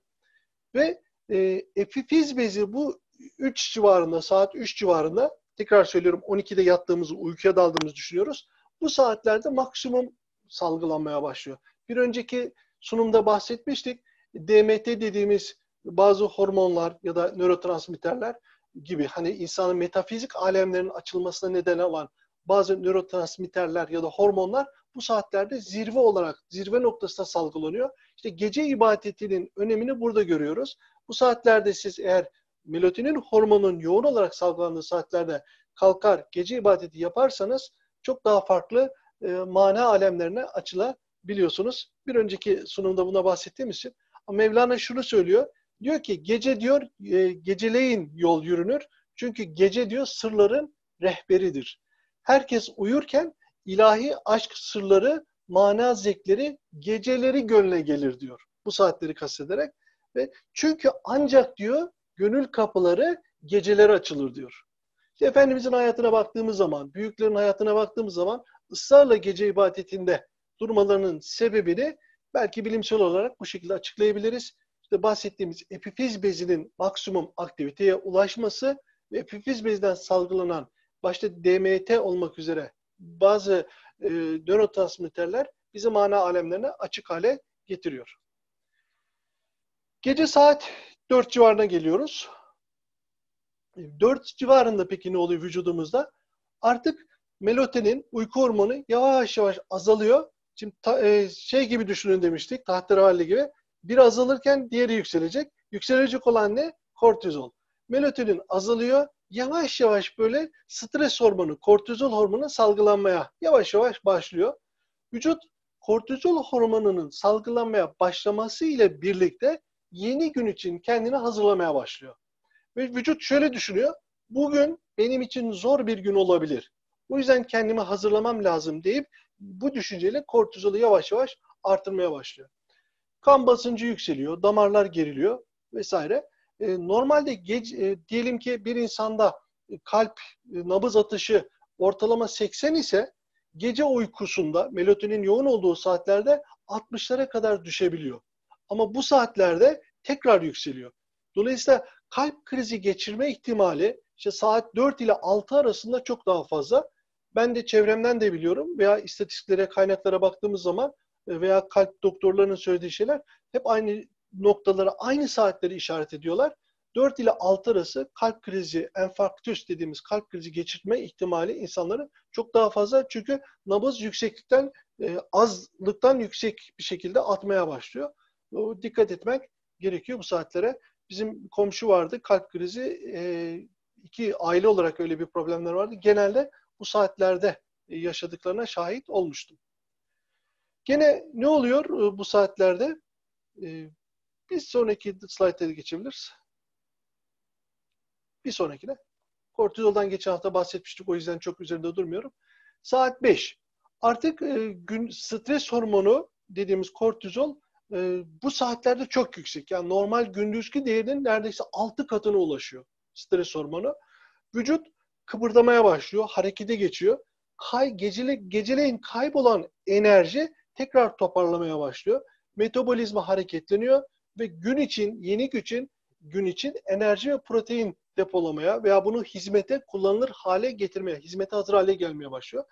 Ve e, epifiz bezi bu 3 civarında, saat 3 civarında tekrar söylüyorum 12'de yattığımızı, uykuya daldığımızı düşünüyoruz. Bu saatlerde maksimum salgılanmaya başlıyor. Bir önceki sunumda bahsetmiştik. DMT dediğimiz bazı hormonlar ya da nörotransmitterler gibi hani insanın metafizik alemlerinin açılmasına neden olan bazı nörotransmitterler ya da hormonlar bu saatlerde zirve olarak, zirve noktasında salgılanıyor. İşte gece ibadetinin önemini burada görüyoruz. Bu saatlerde siz eğer melatonin hormonun yoğun olarak salgılandığı saatlerde kalkar gece ibadeti yaparsanız çok daha farklı e, mana alemlerine açılabiliyorsunuz. Bir önceki sunumda buna bahsettiğimiz için Mevlana şunu söylüyor. Diyor ki gece diyor e, geceleyin yol yürünür. Çünkü gece diyor sırların rehberidir. Herkes uyurken ilahi aşk sırları, mana zevkleri geceleri gönle gelir diyor. Bu saatleri kastederek ve çünkü ancak diyor gönül kapıları geceleri açılır diyor. İşte Efendimizin hayatına baktığımız zaman, büyüklerin hayatına baktığımız zaman ısrarla gece ibadetinde durmalarının sebebini belki bilimsel olarak bu şekilde açıklayabiliriz. İşte bahsettiğimiz epifiz bezinin maksimum aktiviteye ulaşması ve epifiz bezden salgılanan başta DMT olmak üzere bazı e, nörotransmitterler bizi mana alemlerine açık hale getiriyor. Gece saat 4 civarına geliyoruz. 4 civarında peki ne oluyor vücudumuzda? Artık melatonin, uyku hormonu yavaş yavaş azalıyor. Şimdi ta, e, şey gibi düşünün demiştik, tahterevalli gibi. Bir azalırken diğeri yükselecek. Yükselecek olan ne? Kortizol. Melatonin azalıyor. Yavaş yavaş böyle stres hormonu, kortizol hormonu salgılanmaya yavaş yavaş başlıyor. Vücut kortizol hormonunun salgılanmaya başlaması ile birlikte yeni gün için kendini hazırlamaya başlıyor. Ve vücut şöyle düşünüyor. Bugün benim için zor bir gün olabilir. O yüzden kendimi hazırlamam lazım deyip bu düşünceyle kortizolu yavaş yavaş artırmaya başlıyor. Kan basıncı yükseliyor, damarlar geriliyor vesaire. E, normalde gece, e, diyelim ki bir insanda e, kalp e, nabız atışı ortalama 80 ise gece uykusunda melatonin yoğun olduğu saatlerde 60'lara kadar düşebiliyor. Ama bu saatlerde tekrar yükseliyor. Dolayısıyla kalp krizi geçirme ihtimali işte saat 4 ile 6 arasında çok daha fazla. Ben de çevremden de biliyorum veya istatistiklere, kaynaklara baktığımız zaman e, veya kalp doktorlarının söylediği şeyler hep aynı noktalara, aynı saatleri işaret ediyorlar. 4 ile 6 arası kalp krizi, enfarktüs dediğimiz kalp krizi geçirme ihtimali insanların çok daha fazla. Çünkü nabız yükseklikten, e, azlıktan yüksek bir şekilde atmaya başlıyor. Dikkat etmek gerekiyor bu saatlere. Bizim komşu vardı, kalp krizi, e, iki aile olarak öyle bir problemler vardı. Genelde bu saatlerde yaşadıklarına şahit olmuştum. Gene ne oluyor e, bu saatlerde? E, bir sonraki slaytlara geçebiliriz. Bir sonrakine. Kortizoldan geçen hafta bahsetmiştik o yüzden çok üzerinde durmuyorum. Saat 5. Artık e, gün stres hormonu dediğimiz kortizol bu saatlerde çok yüksek. Yani normal gündüzki değerinin neredeyse 6 katına ulaşıyor stres hormonu. Vücut kıpırdamaya başlıyor, harekete geçiyor. Kay, gecele, geceleyin kaybolan enerji tekrar toparlamaya başlıyor. Metabolizma hareketleniyor ve gün için, yeni için, gün için enerji ve protein depolamaya veya bunu hizmete kullanılır hale getirmeye, hizmete hazır hale gelmeye başlıyor.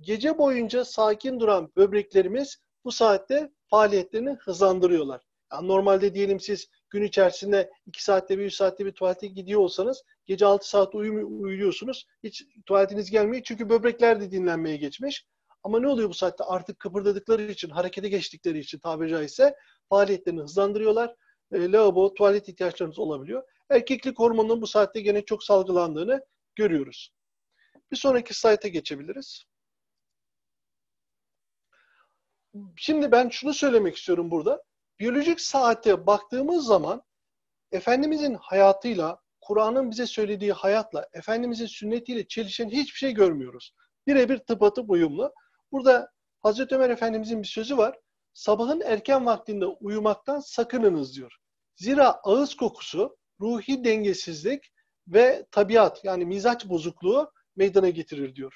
Gece boyunca sakin duran böbreklerimiz bu saatte faaliyetlerini hızlandırıyorlar. Yani normalde diyelim siz gün içerisinde 2 saatte bir, 3 saatte bir tuvalete gidiyor olsanız gece 6 saat uyum, uyuyorsunuz. Hiç tuvaletiniz gelmiyor çünkü böbrekler de dinlenmeye geçmiş. Ama ne oluyor bu saatte? Artık kıpırdadıkları için, harekete geçtikleri için tabiri caizse faaliyetlerini hızlandırıyorlar. E, lavabo, tuvalet ihtiyaçlarınız olabiliyor. Erkeklik hormonunun bu saatte gene çok salgılandığını görüyoruz. Bir sonraki slayta geçebiliriz. Şimdi ben şunu söylemek istiyorum burada biyolojik saate baktığımız zaman Efendimizin hayatıyla, Kur'an'ın bize söylediği hayatla, Efendimizin sünnetiyle çelişen hiçbir şey görmüyoruz. Birebir tıpatıp uyumlu. Burada Hazreti Ömer Efendimizin bir sözü var. Sabahın erken vaktinde uyumaktan sakınınız diyor. Zira ağız kokusu, ruhi dengesizlik ve tabiat yani mizaç bozukluğu meydana getirir diyor.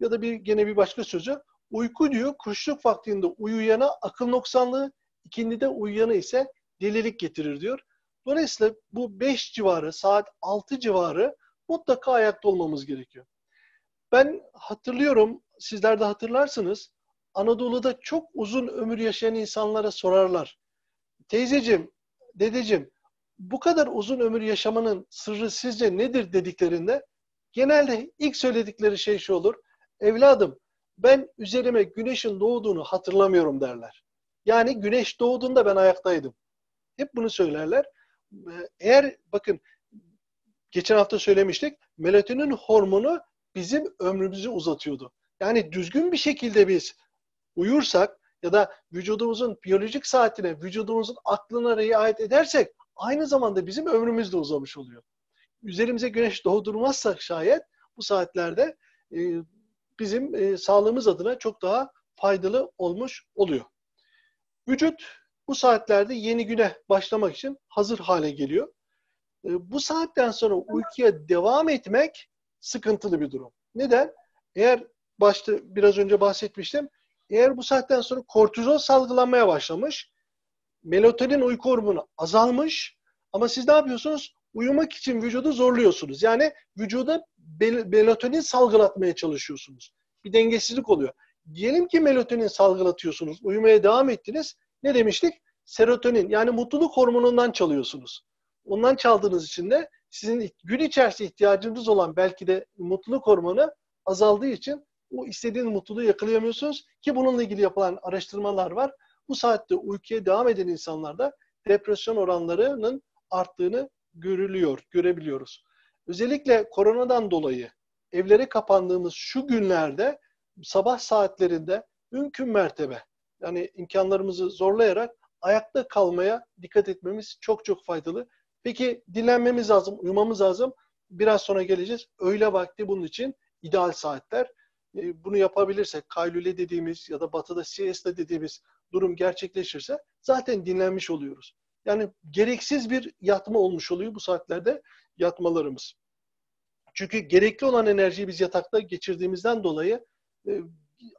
Ya da bir gene bir başka sözü uyku diyor kuşluk vaktinde uyuyana akıl noksanlığı, İkindide uyuyanı ise delilik getirir diyor. Dolayısıyla bu 5 civarı, saat 6 civarı mutlaka ayakta olmamız gerekiyor. Ben hatırlıyorum, sizler de hatırlarsınız. Anadolu'da çok uzun ömür yaşayan insanlara sorarlar. Teyzecim, dedecim, bu kadar uzun ömür yaşamanın sırrı sizce nedir dediklerinde genelde ilk söyledikleri şey şu olur. Evladım ben üzerime güneşin doğduğunu hatırlamıyorum derler. Yani güneş doğduğunda ben ayaktaydım. Hep bunu söylerler. Eğer bakın geçen hafta söylemiştik melatonin hormonu bizim ömrümüzü uzatıyordu. Yani düzgün bir şekilde biz uyursak ya da vücudumuzun biyolojik saatine, vücudumuzun aklına riayet edersek aynı zamanda bizim ömrümüz de uzamış oluyor. Üzerimize güneş doğdurmazsak şayet bu saatlerde e, bizim e, sağlığımız adına çok daha faydalı olmuş oluyor. Vücut bu saatlerde yeni güne başlamak için hazır hale geliyor. E, bu saatten sonra uykuya devam etmek sıkıntılı bir durum. Neden? Eğer başta biraz önce bahsetmiştim. Eğer bu saatten sonra kortizol salgılanmaya başlamış, melatonin uyku hormonu azalmış ama siz ne yapıyorsunuz? Uyumak için vücudu zorluyorsunuz. Yani vücuda melatonin salgılatmaya çalışıyorsunuz. Bir dengesizlik oluyor. Diyelim ki melatonin salgılatıyorsunuz, uyumaya devam ettiniz. Ne demiştik? Serotonin yani mutluluk hormonundan çalıyorsunuz. Ondan çaldığınız için de sizin gün içerisinde ihtiyacınız olan belki de mutluluk hormonu azaldığı için o istediğiniz mutluluğu yakalayamıyorsunuz ki bununla ilgili yapılan araştırmalar var. Bu saatte uykuya devam eden insanlarda depresyon oranlarının arttığını görülüyor, görebiliyoruz. Özellikle koronadan dolayı evlere kapandığımız şu günlerde sabah saatlerinde mümkün mertebe yani imkanlarımızı zorlayarak ayakta kalmaya dikkat etmemiz çok çok faydalı. Peki dinlenmemiz lazım, uyumamız lazım. Biraz sonra geleceğiz. Öğle vakti bunun için ideal saatler. E, bunu yapabilirsek, kaylule dediğimiz ya da batıda siesta dediğimiz durum gerçekleşirse zaten dinlenmiş oluyoruz. Yani gereksiz bir yatma olmuş oluyor bu saatlerde yatmalarımız. Çünkü gerekli olan enerjiyi biz yatakta geçirdiğimizden dolayı e,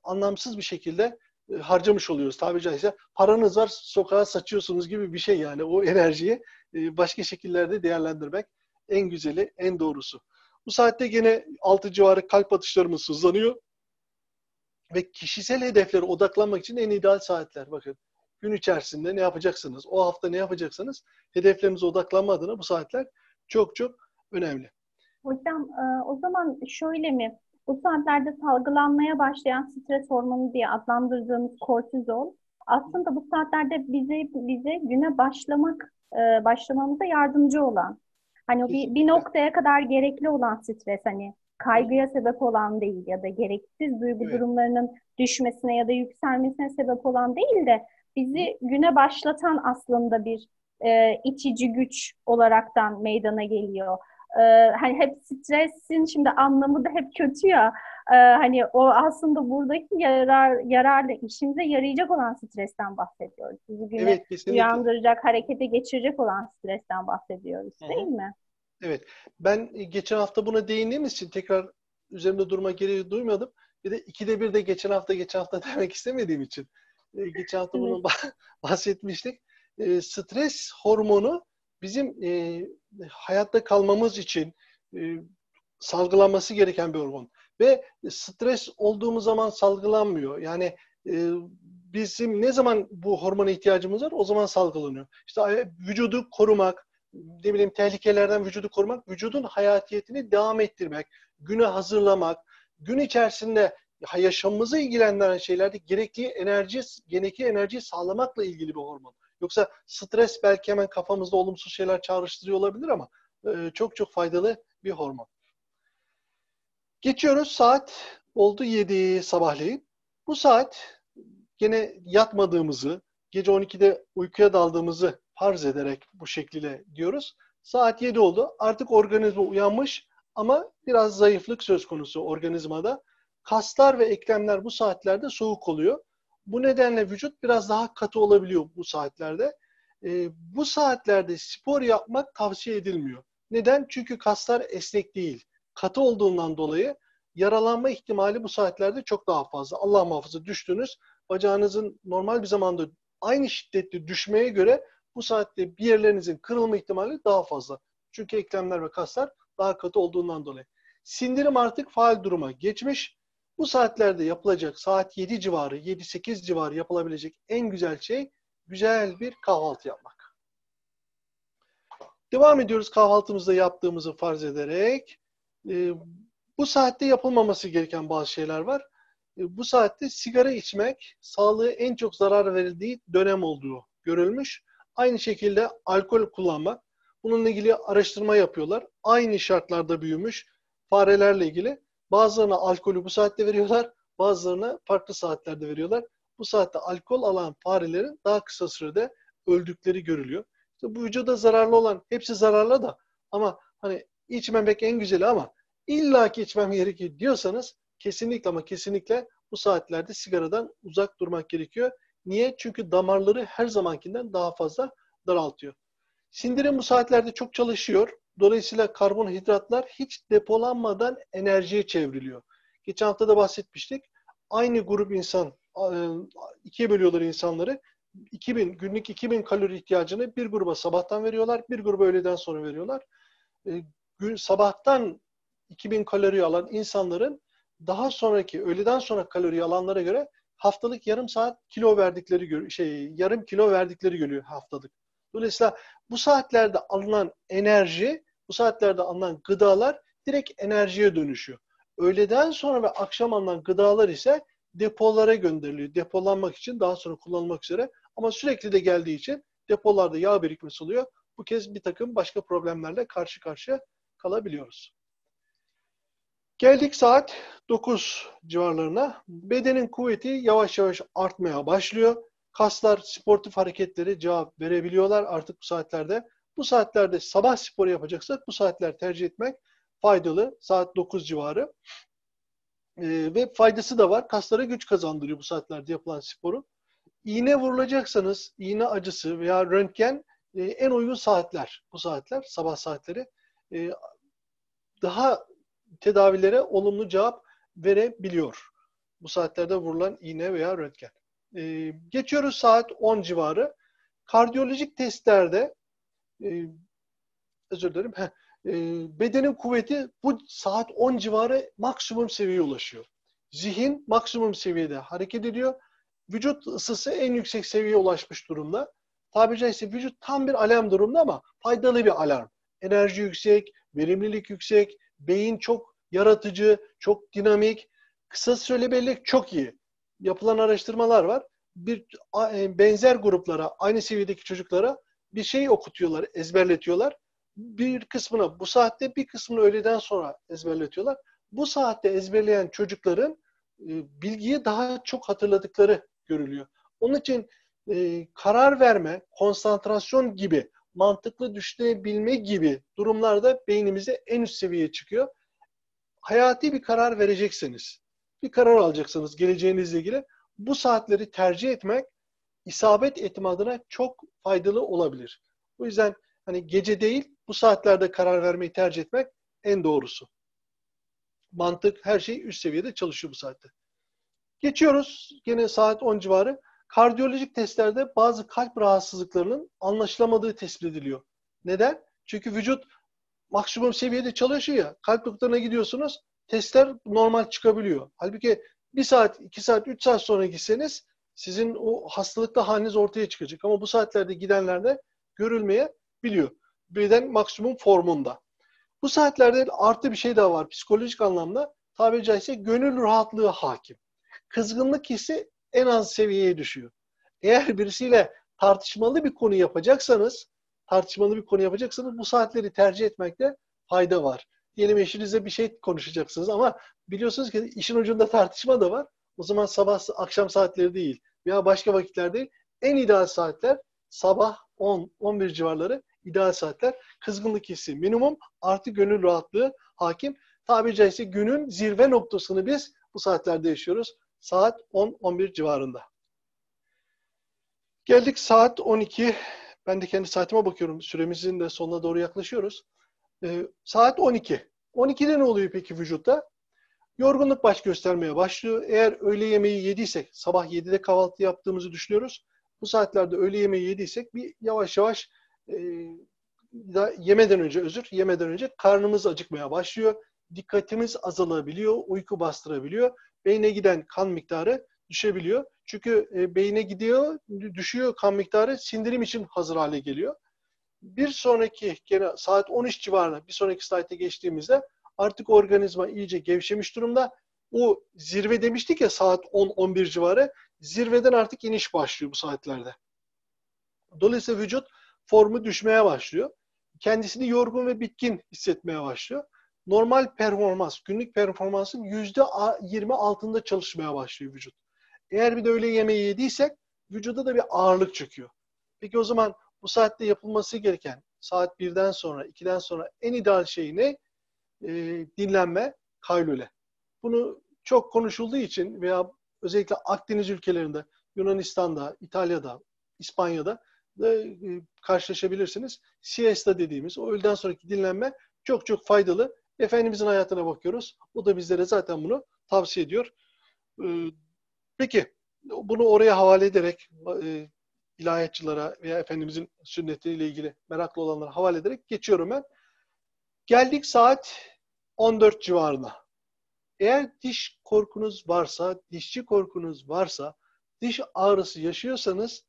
anlamsız bir şekilde e, harcamış oluyoruz. Tabi caizse paranız var sokağa saçıyorsunuz gibi bir şey yani o enerjiyi e, başka şekillerde değerlendirmek en güzeli, en doğrusu. Bu saatte gene 6 civarı kalp atışlarımız hızlanıyor. Ve kişisel hedeflere odaklanmak için en ideal saatler. Bakın gün içerisinde ne yapacaksınız? O hafta ne yapacaksınız? Hedeflerinize odaklanma adına bu saatler çok çok önemli. Hocam e, o zaman şöyle mi? Bu saatlerde salgılanmaya başlayan stres hormonu diye adlandırdığımız kortizol aslında bu saatlerde bize bize güne başlamak e, başlamamıza yardımcı olan hani bir, bir noktaya kadar gerekli olan stres hani kaygıya sebep olan değil ya da gereksiz duygu evet. durumlarının düşmesine ya da yükselmesine sebep olan değil de bizi güne başlatan aslında bir e, içici güç olaraktan meydana geliyor e, hani hep stresin şimdi anlamı da hep kötü ya. E, hani o aslında buradaki yarar yararlı işimize yarayacak olan stresten bahsediyoruz. Bizi güne evet, uyandıracak, harekete geçirecek olan stresten bahsediyoruz Hı-hı. değil mi? Evet. Ben geçen hafta buna değindiğimiz için tekrar üzerinde durma gereği duymadım. Bir de ikide bir de geçen hafta geçen hafta demek istemediğim için. E, geçen hafta bunu bahsetmiştik. E, stres hormonu bizim e, hayatta kalmamız için e, salgılanması gereken bir hormon. Ve stres olduğumuz zaman salgılanmıyor. Yani e, bizim ne zaman bu hormona ihtiyacımız var o zaman salgılanıyor. İşte vücudu korumak, ne bileyim tehlikelerden vücudu korumak, vücudun hayatiyetini devam ettirmek, güne hazırlamak, gün içerisinde yaşamımızı ilgilendiren şeylerde gerekli enerji, gerekli enerjiyi sağlamakla ilgili bir hormon. Yoksa stres belki hemen kafamızda olumsuz şeyler çağrıştırıyor olabilir ama e, çok çok faydalı bir hormon. Geçiyoruz saat oldu 7 sabahleyin. Bu saat gene yatmadığımızı, gece 12'de uykuya daldığımızı farz ederek bu şekilde diyoruz. Saat 7 oldu. Artık organizma uyanmış ama biraz zayıflık söz konusu organizmada. Kaslar ve eklemler bu saatlerde soğuk oluyor. Bu nedenle vücut biraz daha katı olabiliyor bu saatlerde. E, bu saatlerde spor yapmak tavsiye edilmiyor. Neden? Çünkü kaslar esnek değil. Katı olduğundan dolayı yaralanma ihtimali bu saatlerde çok daha fazla. Allah muhafaza düştünüz. Bacağınızın normal bir zamanda aynı şiddetli düşmeye göre bu saatte bir yerlerinizin kırılma ihtimali daha fazla. Çünkü eklemler ve kaslar daha katı olduğundan dolayı. Sindirim artık faal duruma geçmiş. Bu saatlerde yapılacak saat 7 civarı, 7-8 civarı yapılabilecek en güzel şey güzel bir kahvaltı yapmak. Devam ediyoruz kahvaltımızda yaptığımızı farz ederek. E, bu saatte yapılmaması gereken bazı şeyler var. E, bu saatte sigara içmek sağlığı en çok zarar verildiği dönem olduğu görülmüş. Aynı şekilde alkol kullanmak. Bununla ilgili araştırma yapıyorlar. Aynı şartlarda büyümüş farelerle ilgili Bazılarına alkolü bu saatte veriyorlar, bazılarına farklı saatlerde veriyorlar. Bu saatte alkol alan farelerin daha kısa sürede öldükleri görülüyor. İşte bu vücuda zararlı olan hepsi zararlı da ama hani içmemek en güzeli ama illaki içmem gerekiyor diyorsanız kesinlikle ama kesinlikle bu saatlerde sigaradan uzak durmak gerekiyor. Niye? Çünkü damarları her zamankinden daha fazla daraltıyor. Sindirim bu saatlerde çok çalışıyor. Dolayısıyla karbonhidratlar hiç depolanmadan enerjiye çevriliyor. Geçen hafta da bahsetmiştik. Aynı grup insan ikiye bölüyorlar insanları. 2000 günlük 2000 kalori ihtiyacını bir gruba sabahtan veriyorlar, bir gruba öğleden sonra veriyorlar. Gün sabahtan 2000 kalori alan insanların daha sonraki öğleden sonra kalori alanlara göre haftalık yarım saat kilo verdikleri şey yarım kilo verdikleri görüyor haftalık. Dolayısıyla bu saatlerde alınan enerji, bu saatlerde alınan gıdalar direkt enerjiye dönüşüyor. Öğleden sonra ve akşam alınan gıdalar ise depolara gönderiliyor. Depolanmak için daha sonra kullanılmak üzere. Ama sürekli de geldiği için depolarda yağ birikmesi oluyor. Bu kez bir takım başka problemlerle karşı karşıya kalabiliyoruz. Geldik saat 9 civarlarına. Bedenin kuvveti yavaş yavaş artmaya başlıyor. Kaslar sportif hareketleri cevap verebiliyorlar artık bu saatlerde. Bu saatlerde sabah sporu yapacaksak bu saatler tercih etmek faydalı. Saat 9 civarı. Ee, ve faydası da var. Kaslara güç kazandırıyor bu saatlerde yapılan sporun. İğne vurulacaksanız iğne acısı veya röntgen e, en uygun saatler. Bu saatler, sabah saatleri. E, daha tedavilere olumlu cevap verebiliyor. Bu saatlerde vurulan iğne veya röntgen. Ee, geçiyoruz saat 10 civarı. Kardiyolojik testlerde e, özür dilerim. Heh, e, bedenin kuvveti bu saat 10 civarı maksimum seviyeye ulaşıyor. Zihin maksimum seviyede hareket ediyor. Vücut ısısı en yüksek seviyeye ulaşmış durumda. Tabiri caizse vücut tam bir alarm durumda ama faydalı bir alarm. Enerji yüksek, verimlilik yüksek, beyin çok yaratıcı, çok dinamik. Kısa süreli bellek çok iyi. Yapılan araştırmalar var. Bir e, benzer gruplara, aynı seviyedeki çocuklara bir şey okutuyorlar, ezberletiyorlar. Bir kısmını bu saatte, bir kısmını öğleden sonra ezberletiyorlar. Bu saatte ezberleyen çocukların e, bilgiyi daha çok hatırladıkları görülüyor. Onun için e, karar verme, konsantrasyon gibi, mantıklı düşünebilme gibi durumlarda beynimize en üst seviyeye çıkıyor. Hayati bir karar vereceksiniz. Bir karar alacaksınız geleceğinizle ilgili. Bu saatleri tercih etmek isabet etme adına çok faydalı olabilir. O yüzden hani gece değil bu saatlerde karar vermeyi tercih etmek en doğrusu. Mantık her şey üst seviyede çalışıyor bu saatte. Geçiyoruz. Yine saat 10 civarı. Kardiyolojik testlerde bazı kalp rahatsızlıklarının anlaşılamadığı tespit ediliyor. Neden? Çünkü vücut maksimum seviyede çalışıyor ya. Kalp doktoruna gidiyorsunuz. Testler normal çıkabiliyor. Halbuki bir saat, iki saat, üç saat sonra gitseniz sizin o hastalıkta haliniz ortaya çıkacak. Ama bu saatlerde gidenlerde görülmeye biliyor. Beden maksimum formunda. Bu saatlerde artı bir şey daha var. Psikolojik anlamda tabiri caizse gönül rahatlığı hakim. Kızgınlık hissi en az seviyeye düşüyor. Eğer birisiyle tartışmalı bir konu yapacaksanız, tartışmalı bir konu yapacaksanız bu saatleri tercih etmekte fayda var. Diyelim eşinizle bir şey konuşacaksınız ama biliyorsunuz ki işin ucunda tartışma da var. O zaman sabah akşam saatleri değil veya başka vakitler değil. En ideal saatler sabah 10-11 civarları ideal saatler. Kızgınlık hissi minimum artı gönül rahatlığı hakim. Tabiri caizse günün zirve noktasını biz bu saatlerde yaşıyoruz. Saat 10-11 civarında. Geldik saat 12. Ben de kendi saatime bakıyorum. Süremizin de sonuna doğru yaklaşıyoruz. Ee, saat 12. 12'de ne oluyor peki vücutta? Yorgunluk baş göstermeye başlıyor. Eğer öğle yemeği yediysek, sabah 7'de kahvaltı yaptığımızı düşünüyoruz. Bu saatlerde öğle yemeği yediysek bir yavaş yavaş e, yemeden önce özür, yemeden önce karnımız acıkmaya başlıyor. Dikkatimiz azalabiliyor, uyku bastırabiliyor beyne giden kan miktarı düşebiliyor. Çünkü e, beyne gidiyor, düşüyor kan miktarı sindirim için hazır hale geliyor. Bir sonraki gene saat 13 civarında bir sonraki slayta geçtiğimizde artık organizma iyice gevşemiş durumda. O zirve demiştik ya saat 10-11 civarı. Zirveden artık iniş başlıyor bu saatlerde. Dolayısıyla vücut formu düşmeye başlıyor. Kendisini yorgun ve bitkin hissetmeye başlıyor normal performans, günlük performansın yüzde yirmi altında çalışmaya başlıyor vücut. Eğer bir de öğle yemeği yediysek vücuda da bir ağırlık çöküyor. Peki o zaman bu saatte yapılması gereken saat birden sonra, ikiden sonra en ideal şey ne? E, dinlenme, kaylule. Bunu çok konuşulduğu için veya özellikle Akdeniz ülkelerinde, Yunanistan'da, İtalya'da, İspanya'da da e, karşılaşabilirsiniz. Siesta dediğimiz o öğleden sonraki dinlenme çok çok faydalı. Efendimizin hayatına bakıyoruz. O da bizlere zaten bunu tavsiye ediyor. Ee, peki Bunu oraya havale ederek e, ilahiyatçılara veya Efendimizin sünnetiyle ilgili meraklı olanlara havale ederek geçiyorum ben. Geldik saat 14 civarına. Eğer diş korkunuz varsa, dişçi korkunuz varsa, diş ağrısı yaşıyorsanız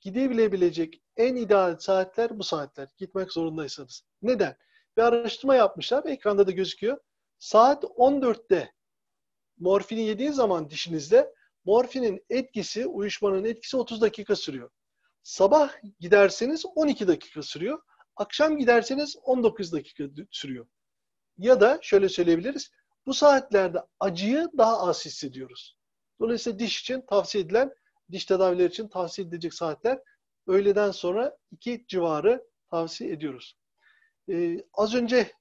gidebilebilecek en ideal saatler bu saatler. Gitmek zorundaysanız. Neden? Bir araştırma yapmışlar. Ekranda da gözüküyor. Saat 14'te morfini yediği zaman dişinizde morfinin etkisi, uyuşmanın etkisi 30 dakika sürüyor. Sabah giderseniz 12 dakika sürüyor. Akşam giderseniz 19 dakika sürüyor. Ya da şöyle söyleyebiliriz. Bu saatlerde acıyı daha az hissediyoruz. Dolayısıyla diş için tavsiye edilen, diş tedavileri için tavsiye edilecek saatler öğleden sonra 2 civarı tavsiye ediyoruz. Ee, az önce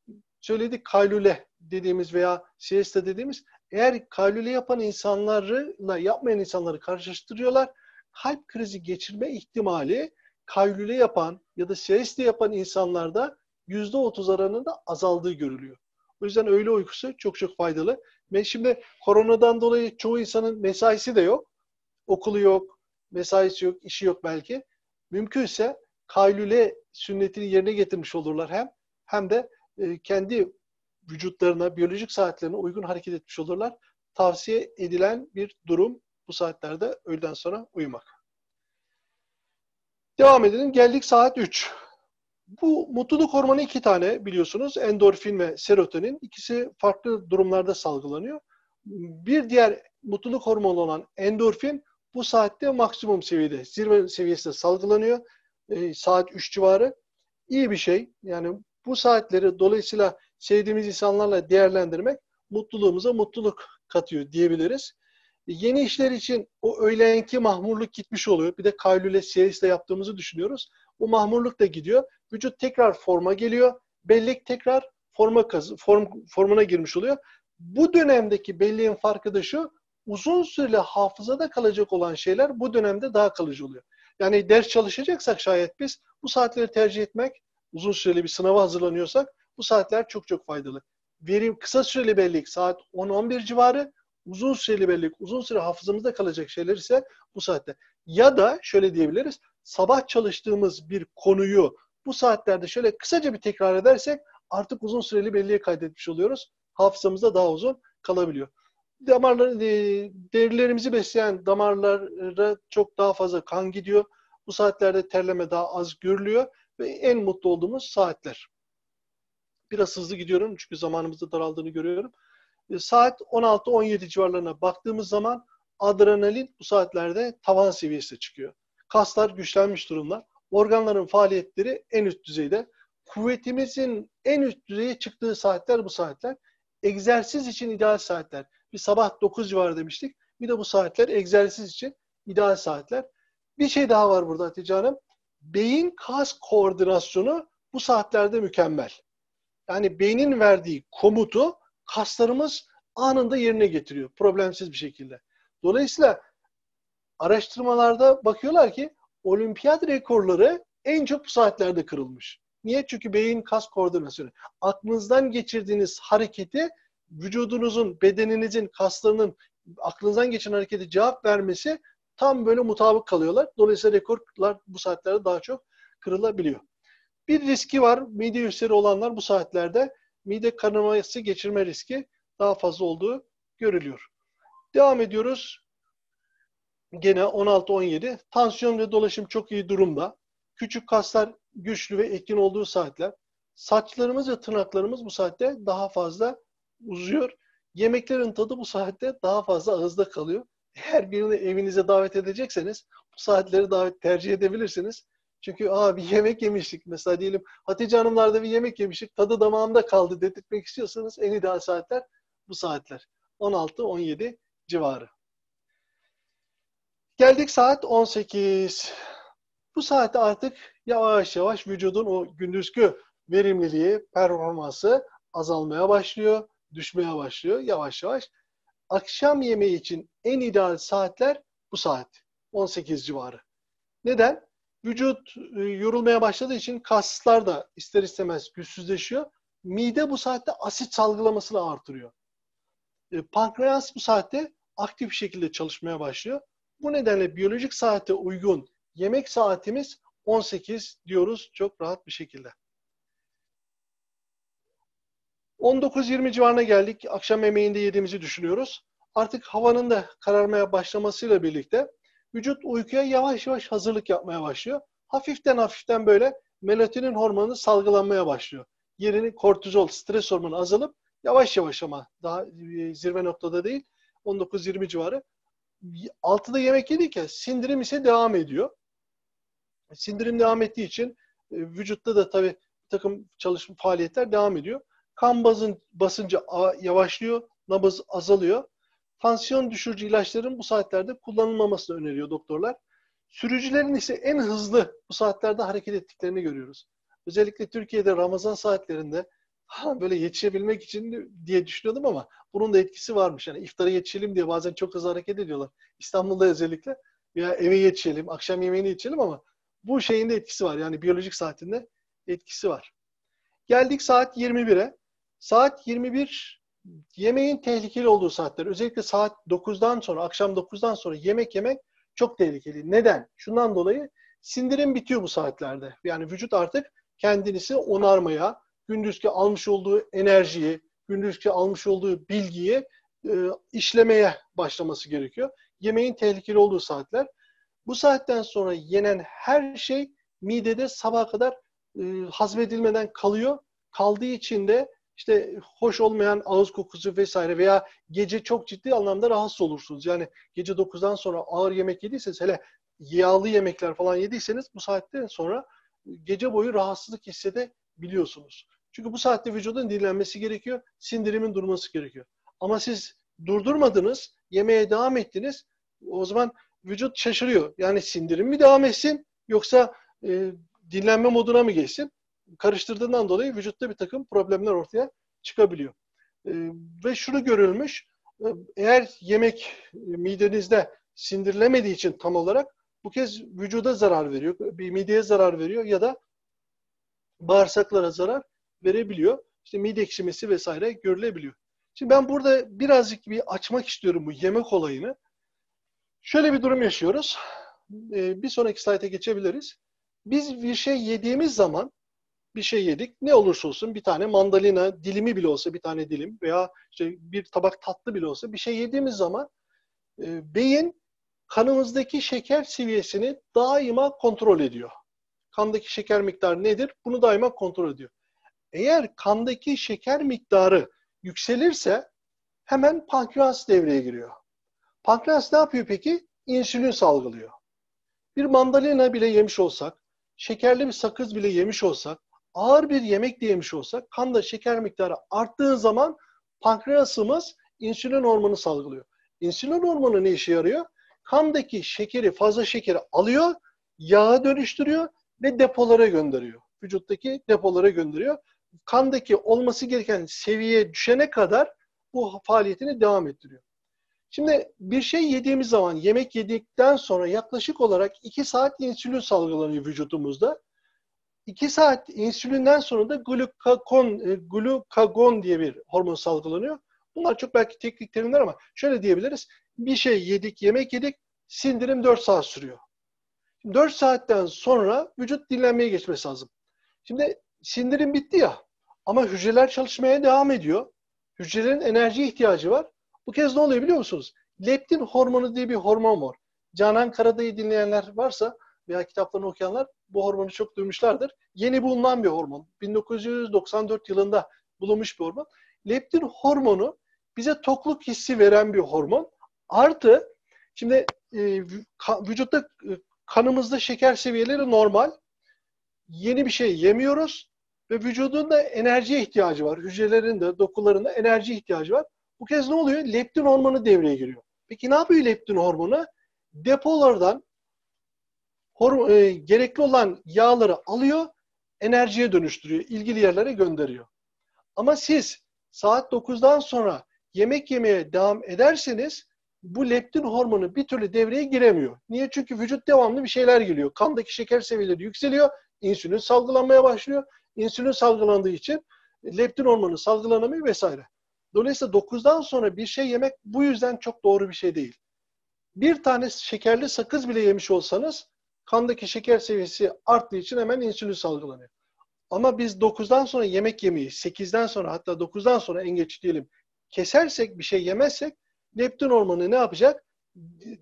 söyledik kaylule dediğimiz veya siesta dediğimiz eğer kaylule yapan insanlarla yapmayan insanları karşılaştırıyorlar. Kalp krizi geçirme ihtimali kaylule yapan ya da siesta yapan insanlarda %30 oranında azaldığı görülüyor. O yüzden öğle uykusu çok çok faydalı. Ve şimdi koronadan dolayı çoğu insanın mesaisi de yok. Okulu yok, mesaisi yok, işi yok belki. Mümkünse kaylule sünnetini yerine getirmiş olurlar hem hem de e, kendi vücutlarına, biyolojik saatlerine uygun hareket etmiş olurlar. Tavsiye edilen bir durum bu saatlerde öğleden sonra uyumak. Devam edelim. Geldik saat 3. Bu mutluluk hormonu iki tane biliyorsunuz. Endorfin ve serotonin. İkisi farklı durumlarda salgılanıyor. Bir diğer mutluluk hormonu olan endorfin bu saatte maksimum seviyede, zirve seviyesinde salgılanıyor. E, saat 3 civarı. İyi bir şey. Yani bu saatleri dolayısıyla sevdiğimiz insanlarla değerlendirmek mutluluğumuza mutluluk katıyor diyebiliriz. Yeni işler için o öğlenki mahmurluk gitmiş oluyor. Bir de kaylule siesta yaptığımızı düşünüyoruz. O mahmurluk da gidiyor. Vücut tekrar forma geliyor. Bellek tekrar forma kazı, form, formuna girmiş oluyor. Bu dönemdeki belleğin farkı da şu, uzun süreli hafızada kalacak olan şeyler bu dönemde daha kalıcı oluyor. Yani ders çalışacaksak şayet biz bu saatleri tercih etmek, uzun süreli bir sınava hazırlanıyorsak bu saatler çok çok faydalı. Verim kısa süreli bellek saat 10-11 civarı, uzun süreli bellek, uzun süre hafızamızda kalacak şeyler ise bu saatte. Ya da şöyle diyebiliriz, sabah çalıştığımız bir konuyu bu saatlerde şöyle kısaca bir tekrar edersek artık uzun süreli belleğe kaydetmiş oluyoruz. Hafızamızda daha uzun kalabiliyor. Damarları, e, derilerimizi besleyen damarlara çok daha fazla kan gidiyor. Bu saatlerde terleme daha az görülüyor ve en mutlu olduğumuz saatler. Biraz hızlı gidiyorum çünkü zamanımızda daraldığını görüyorum. E, saat 16-17 civarlarına baktığımız zaman adrenalin bu saatlerde tavan seviyesine çıkıyor. Kaslar güçlenmiş durumda. Organların faaliyetleri en üst düzeyde. Kuvvetimizin en üst düzeye çıktığı saatler bu saatler. Egzersiz için ideal saatler. Bir sabah 9 civarı demiştik. Bir de bu saatler egzersiz için ideal saatler. Bir şey daha var burada Hatice Hanım. Beyin kas koordinasyonu bu saatlerde mükemmel. Yani beynin verdiği komutu kaslarımız anında yerine getiriyor. Problemsiz bir şekilde. Dolayısıyla araştırmalarda bakıyorlar ki olimpiyat rekorları en çok bu saatlerde kırılmış. Niye? Çünkü beyin kas koordinasyonu. Aklınızdan geçirdiğiniz hareketi vücudunuzun, bedeninizin, kaslarının aklınızdan geçen harekete cevap vermesi tam böyle mutabık kalıyorlar. Dolayısıyla rekorlar bu saatlerde daha çok kırılabiliyor. Bir riski var. Mide ülseri olanlar bu saatlerde mide kanaması geçirme riski daha fazla olduğu görülüyor. Devam ediyoruz. Gene 16-17. Tansiyon ve dolaşım çok iyi durumda. Küçük kaslar güçlü ve etkin olduğu saatler. Saçlarımız ve tırnaklarımız bu saatte daha fazla uzuyor. Yemeklerin tadı bu saatte daha fazla ağızda kalıyor. Eğer birini evinize davet edecekseniz bu saatleri davet tercih edebilirsiniz. Çünkü Aa, bir yemek yemiştik. Mesela diyelim Hatice Hanımlar'da bir yemek yemiştik. Tadı damağımda kaldı dedirtmek istiyorsanız en ideal saatler bu saatler. 16-17 civarı. Geldik saat 18. Bu saatte artık yavaş yavaş vücudun o gündüzkü verimliliği, performansı azalmaya başlıyor, düşmeye başlıyor yavaş yavaş. Akşam yemeği için en ideal saatler bu saat. 18 civarı. Neden? Vücut e, yorulmaya başladığı için kaslar da ister istemez güçsüzleşiyor. Mide bu saatte asit salgılamasını artırıyor. E, pankreas bu saatte aktif şekilde çalışmaya başlıyor. Bu nedenle biyolojik saate uygun yemek saatimiz 18 diyoruz çok rahat bir şekilde. 19-20 civarına geldik. Akşam yemeğinde yediğimizi düşünüyoruz. Artık havanın da kararmaya başlamasıyla birlikte vücut uykuya yavaş yavaş hazırlık yapmaya başlıyor. Hafiften hafiften böyle melatonin hormonu salgılanmaya başlıyor. Yerini kortizol, stres hormonu azalıp yavaş yavaş ama daha e, zirve noktada değil 19-20 civarı. 6'da yemek yedik ya sindirim ise devam ediyor. Sindirim devam ettiği için e, vücutta da tabii bir takım çalışma faaliyetler devam ediyor. Kan bazın, basıncı yavaşlıyor, nabız azalıyor. Tansiyon düşürücü ilaçların bu saatlerde kullanılmamasını öneriyor doktorlar. Sürücülerin ise en hızlı bu saatlerde hareket ettiklerini görüyoruz. Özellikle Türkiye'de Ramazan saatlerinde ha, böyle yetişebilmek için diye düşünüyordum ama bunun da etkisi varmış. Yani iftara yetişelim diye bazen çok hızlı hareket ediyorlar. İstanbul'da özellikle ya eve yetişelim, akşam yemeğini yetişelim ama bu şeyin de etkisi var. Yani biyolojik saatinde etkisi var. Geldik saat 21'e. Saat 21 yemeğin tehlikeli olduğu saatler. Özellikle saat 9'dan sonra, akşam 9'dan sonra yemek yemek çok tehlikeli. Neden? Şundan dolayı sindirim bitiyor bu saatlerde. Yani vücut artık kendisi onarmaya, gündüzki almış olduğu enerjiyi, gündüzki almış olduğu bilgiyi e, işlemeye başlaması gerekiyor. Yemeğin tehlikeli olduğu saatler. Bu saatten sonra yenen her şey midede sabaha kadar e, hazmedilmeden kalıyor. Kaldığı için de işte hoş olmayan ağız kokusu vesaire veya gece çok ciddi anlamda rahatsız olursunuz. Yani gece 9'dan sonra ağır yemek yediyseniz hele yağlı yemekler falan yediyseniz bu saatten sonra gece boyu rahatsızlık hissedebiliyorsunuz. Çünkü bu saatte vücudun dinlenmesi gerekiyor, sindirimin durması gerekiyor. Ama siz durdurmadınız, yemeğe devam ettiniz, o zaman vücut şaşırıyor. Yani sindirim mi devam etsin yoksa e, dinlenme moduna mı geçsin? Karıştırdığından dolayı vücutta bir takım problemler ortaya çıkabiliyor. E, ve şunu görülmüş, e, eğer yemek e, midenizde sindirilemediği için tam olarak bu kez vücuda zarar veriyor, bir mideye zarar veriyor ya da bağırsaklara zarar verebiliyor. İşte mide ekşimesi vesaire görülebiliyor. Şimdi ben burada birazcık bir açmak istiyorum bu yemek olayını. Şöyle bir durum yaşıyoruz. Ee, bir sonraki slayta geçebiliriz. Biz bir şey yediğimiz zaman bir şey yedik. Ne olursa olsun bir tane mandalina dilimi bile olsa bir tane dilim veya işte bir tabak tatlı bile olsa bir şey yediğimiz zaman e, beyin kanımızdaki şeker seviyesini daima kontrol ediyor. Kandaki şeker miktarı nedir? Bunu daima kontrol ediyor. Eğer kandaki şeker miktarı yükselirse hemen pankreas devreye giriyor. Pankreas ne yapıyor peki? İnsülin salgılıyor. Bir mandalina bile yemiş olsak, şekerli bir sakız bile yemiş olsak, ağır bir yemek yemiş olsak kanda şeker miktarı arttığı zaman pankreasımız insülin hormonu salgılıyor. İnsülin hormonu ne işe yarıyor? Kandaki şekeri, fazla şekeri alıyor, yağa dönüştürüyor ve depolara gönderiyor. Vücuttaki depolara gönderiyor. Kandaki olması gereken seviyeye düşene kadar bu faaliyetini devam ettiriyor. Şimdi bir şey yediğimiz zaman, yemek yedikten sonra yaklaşık olarak 2 saat insülin salgılanıyor vücudumuzda. 2 saat insülinden sonra da glukagon, e, glukagon diye bir hormon salgılanıyor. Bunlar çok belki teknik terimler ama şöyle diyebiliriz. Bir şey yedik, yemek yedik, sindirim 4 saat sürüyor. 4 saatten sonra vücut dinlenmeye geçmesi lazım. Şimdi sindirim bitti ya ama hücreler çalışmaya devam ediyor. Hücrelerin enerji ihtiyacı var. Bu kez ne oluyor biliyor musunuz? Leptin hormonu diye bir hormon var. Canan Karadayı dinleyenler varsa veya kitaplarını okuyanlar bu hormonu çok duymuşlardır. Yeni bulunan bir hormon. 1994 yılında bulunmuş bir hormon. Leptin hormonu bize tokluk hissi veren bir hormon. Artı şimdi e, vücutta e, kanımızda şeker seviyeleri normal. Yeni bir şey yemiyoruz ve vücudun da enerjiye ihtiyacı var. Hücrelerin de dokuların enerji ihtiyacı var. Bu kez ne oluyor? Leptin hormonu devreye giriyor. Peki ne yapıyor leptin hormonu? Depolardan hor- e, gerekli olan yağları alıyor, enerjiye dönüştürüyor, ilgili yerlere gönderiyor. Ama siz saat 9'dan sonra yemek yemeye devam ederseniz bu leptin hormonu bir türlü devreye giremiyor. Niye? Çünkü vücut devamlı bir şeyler geliyor. Kandaki şeker seviyeleri yükseliyor, insülin salgılanmaya başlıyor. İnsülin salgılandığı için leptin hormonu salgılanamıyor vesaire. Dolayısıyla 9'dan sonra bir şey yemek bu yüzden çok doğru bir şey değil. bir tane şekerli sakız bile yemiş olsanız kandaki şeker seviyesi arttığı için hemen insülin salgılanıyor. Ama biz 9'dan sonra yemek yemeyi, 8'den sonra hatta 9'dan sonra en geç diyelim kesersek, bir şey yemezsek leptin hormonu ne yapacak?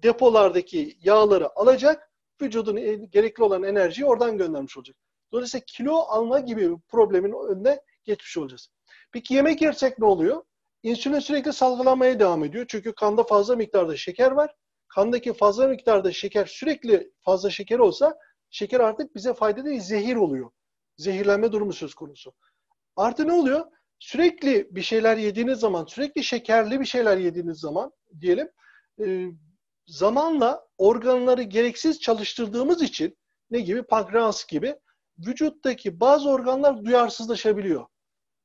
Depolardaki yağları alacak, vücudun gerekli olan enerjiyi oradan göndermiş olacak. Dolayısıyla kilo alma gibi bir problemin önüne geçmiş olacağız. Peki yemek yersek ne oluyor? İnsülin sürekli salgılanmaya devam ediyor. Çünkü kanda fazla miktarda şeker var. Kandaki fazla miktarda şeker sürekli fazla şeker olsa şeker artık bize fayda değil, zehir oluyor. Zehirlenme durumu söz konusu. Artı ne oluyor? Sürekli bir şeyler yediğiniz zaman, sürekli şekerli bir şeyler yediğiniz zaman diyelim, e, zamanla organları gereksiz çalıştırdığımız için ne gibi? Pankreas gibi vücuttaki bazı organlar duyarsızlaşabiliyor.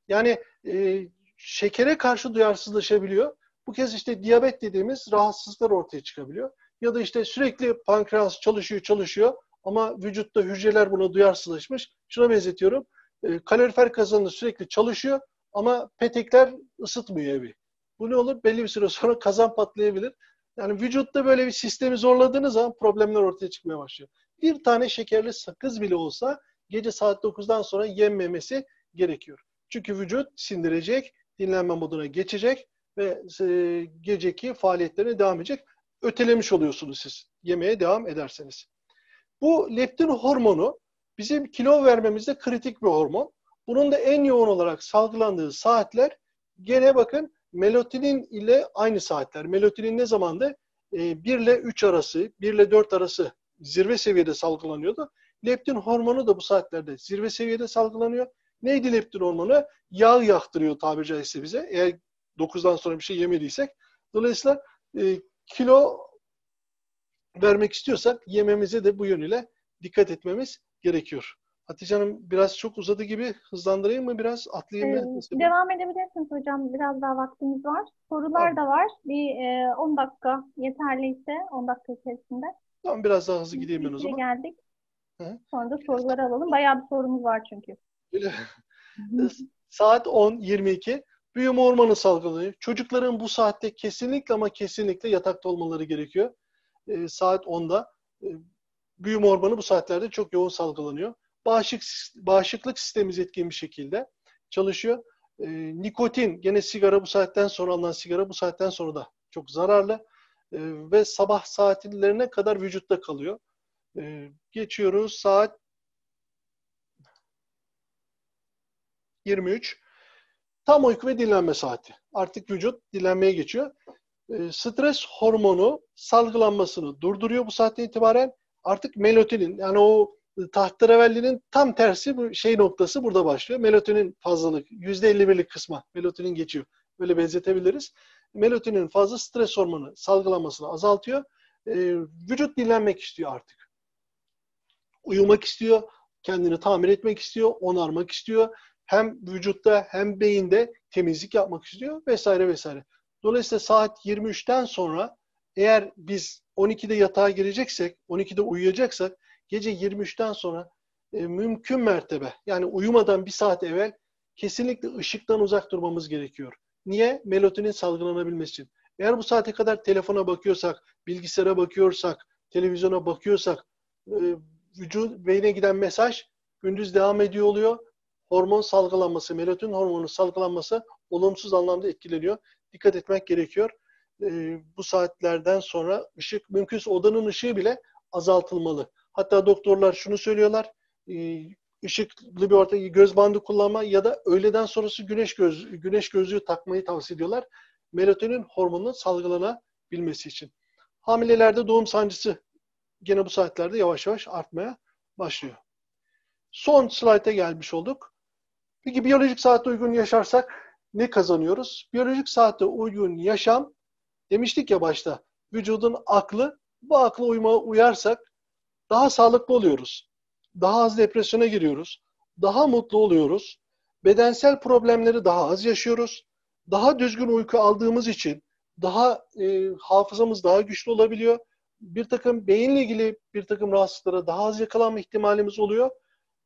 Yani e, şekere karşı duyarsızlaşabiliyor. Bu kez işte diyabet dediğimiz rahatsızlıklar ortaya çıkabiliyor. Ya da işte sürekli pankreas çalışıyor çalışıyor ama vücutta hücreler buna duyarsızlaşmış. Şuna benzetiyorum. E, kalorifer kazanı sürekli çalışıyor ama petekler ısıtmıyor evi. Bu ne olur? Belli bir süre sonra kazan patlayabilir. Yani vücutta böyle bir sistemi zorladığınız zaman problemler ortaya çıkmaya başlıyor. Bir tane şekerli sakız bile olsa gece saat 9'dan sonra yenmemesi gerekiyor. Çünkü vücut sindirecek, dinlenme moduna geçecek ve e, geceki faaliyetlerine devam edecek. Ötelemiş oluyorsunuz siz yemeye devam ederseniz. Bu leptin hormonu bizim kilo vermemizde kritik bir hormon. Bunun da en yoğun olarak salgılandığı saatler gene bakın melatonin ile aynı saatler. Melatonin ne zamandı? E, 1 ile 3 arası, 1 ile 4 arası zirve seviyede salgılanıyordu. Leptin hormonu da bu saatlerde zirve seviyede salgılanıyor. Neydi leptin hormonu? Yağ yaktırıyor tabiri caizse bize. Eğer 9'dan sonra bir şey yemediysek. Dolayısıyla e, kilo vermek istiyorsak yememize de bu yönüyle dikkat etmemiz gerekiyor. Hatice Hanım biraz çok uzadı gibi hızlandırayım mı biraz? Atlayayım mı? Ee, devam edebilirsiniz hocam. Biraz daha vaktimiz var. Sorular tamam. da var. Bir e, 10 dakika yeterliyse 10 dakika içerisinde. Tamam biraz daha hızlı gideyim ben o zaman. geldik. Hı? Sonra da soruları alalım. Bayağı bir sorumuz var çünkü. Saat 10.22. Büyüme hormonu salgılanıyor. Çocukların bu saatte kesinlikle ama kesinlikle yatakta olmaları gerekiyor. E, saat 10'da. E, büyüme hormonu bu saatlerde çok yoğun salgılanıyor. Bağışık, bağışıklık sistemimiz etkin bir şekilde çalışıyor. E, nikotin, gene sigara bu saatten sonra alınan sigara bu saatten sonra da çok zararlı. E, ve sabah saatlerine kadar vücutta kalıyor. E, geçiyoruz saat 23. Tam uyku ve dinlenme saati. Artık vücut dinlenmeye geçiyor. E, stres hormonu salgılanmasını durduruyor bu saatten itibaren. Artık melatonin yani o tahterevellinin tam tersi bu şey noktası burada başlıyor. Melatonin fazlalık %51'lik kısma melatonin geçiyor. Böyle benzetebiliriz. Melatonin fazla stres hormonu salgılanmasını azaltıyor. E, vücut dinlenmek istiyor artık. Uyumak istiyor, kendini tamir etmek istiyor, onarmak istiyor hem vücutta hem beyinde temizlik yapmak istiyor vesaire vesaire. Dolayısıyla saat 23'ten sonra eğer biz 12'de yatağa gireceksek, 12'de uyuyacaksak gece 23'ten sonra e, mümkün mertebe yani uyumadan bir saat evvel kesinlikle ışıktan uzak durmamız gerekiyor. Niye? Melatonin salgılanabilmesi için. Eğer bu saate kadar telefona bakıyorsak, bilgisayara bakıyorsak, televizyona bakıyorsak, e, vücut beyne giden mesaj gündüz devam ediyor oluyor hormon salgılanması, melatonin hormonu salgılanması olumsuz anlamda etkileniyor. Dikkat etmek gerekiyor. E, bu saatlerden sonra ışık, mümkünse odanın ışığı bile azaltılmalı. Hatta doktorlar şunu söylüyorlar, e, ışıklı bir orta göz bandı kullanma ya da öğleden sonrası güneş göz güneş gözlüğü takmayı tavsiye ediyorlar. Melatonin hormonunun salgılanabilmesi için. Hamilelerde doğum sancısı gene bu saatlerde yavaş yavaş artmaya başlıyor. Son slayta gelmiş olduk. Peki biyolojik saatte uygun yaşarsak ne kazanıyoruz? Biyolojik saatte uygun yaşam demiştik ya başta vücudun aklı bu akla uyma, uyarsak daha sağlıklı oluyoruz. Daha az depresyona giriyoruz. Daha mutlu oluyoruz. Bedensel problemleri daha az yaşıyoruz. Daha düzgün uyku aldığımız için daha e, hafızamız daha güçlü olabiliyor. Bir takım beyinle ilgili bir takım rahatsızlıklara daha az yakalanma ihtimalimiz oluyor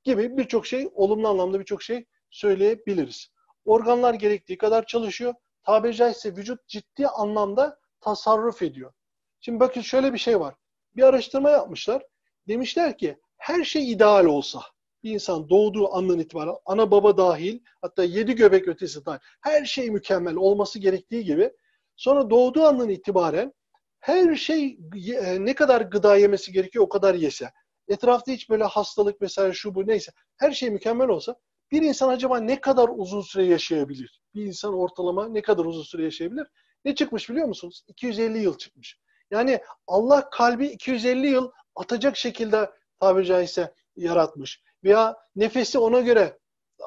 gibi birçok şey, olumlu anlamda birçok şey söyleyebiliriz. Organlar gerektiği kadar çalışıyor. Tabiri caizse vücut ciddi anlamda tasarruf ediyor. Şimdi bakın şöyle bir şey var. Bir araştırma yapmışlar. Demişler ki her şey ideal olsa bir insan doğduğu andan itibaren ana baba dahil hatta yedi göbek ötesi dahil her şey mükemmel olması gerektiği gibi sonra doğduğu andan itibaren her şey e, ne kadar gıda yemesi gerekiyor o kadar yese. Etrafta hiç böyle hastalık vesaire şu bu neyse her şey mükemmel olsa bir insan acaba ne kadar uzun süre yaşayabilir? Bir insan ortalama ne kadar uzun süre yaşayabilir? Ne çıkmış biliyor musunuz? 250 yıl çıkmış. Yani Allah kalbi 250 yıl atacak şekilde tabiri caizse yaratmış. Veya nefesi ona göre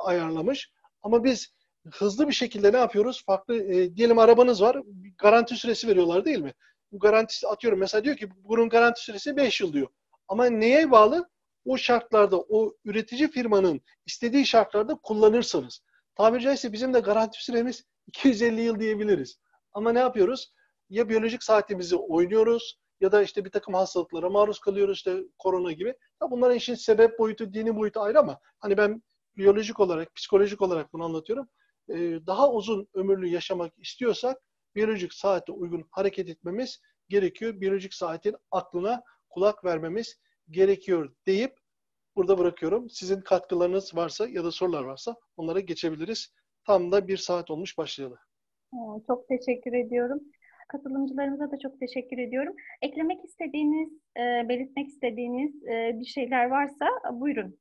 ayarlamış. Ama biz hızlı bir şekilde ne yapıyoruz? Farklı e, diyelim arabanız var. Garanti süresi veriyorlar değil mi? Bu garanti atıyorum mesela diyor ki bunun garanti süresi 5 yıl diyor. Ama neye bağlı? O şartlarda o üretici firmanın istediği şartlarda kullanırsanız. Tabiri caizse bizim de garanti süremiz 250 yıl diyebiliriz. Ama ne yapıyoruz? Ya biyolojik saatimizi oynuyoruz ya da işte bir takım hastalıklara maruz kalıyoruz işte korona gibi. Ya bunların işin sebep boyutu, dini boyutu ayrı ama hani ben biyolojik olarak, psikolojik olarak bunu anlatıyorum. Ee, daha uzun ömürlü yaşamak istiyorsak biyolojik saate uygun hareket etmemiz gerekiyor. Biyolojik saatin aklına kulak vermemiz gerekiyor deyip burada bırakıyorum. Sizin katkılarınız varsa ya da sorular varsa onlara geçebiliriz. Tam da bir saat olmuş başlayalım. Çok teşekkür ediyorum. Katılımcılarımıza da çok teşekkür ediyorum. Eklemek istediğiniz, e, belirtmek istediğiniz e, bir şeyler varsa buyurun.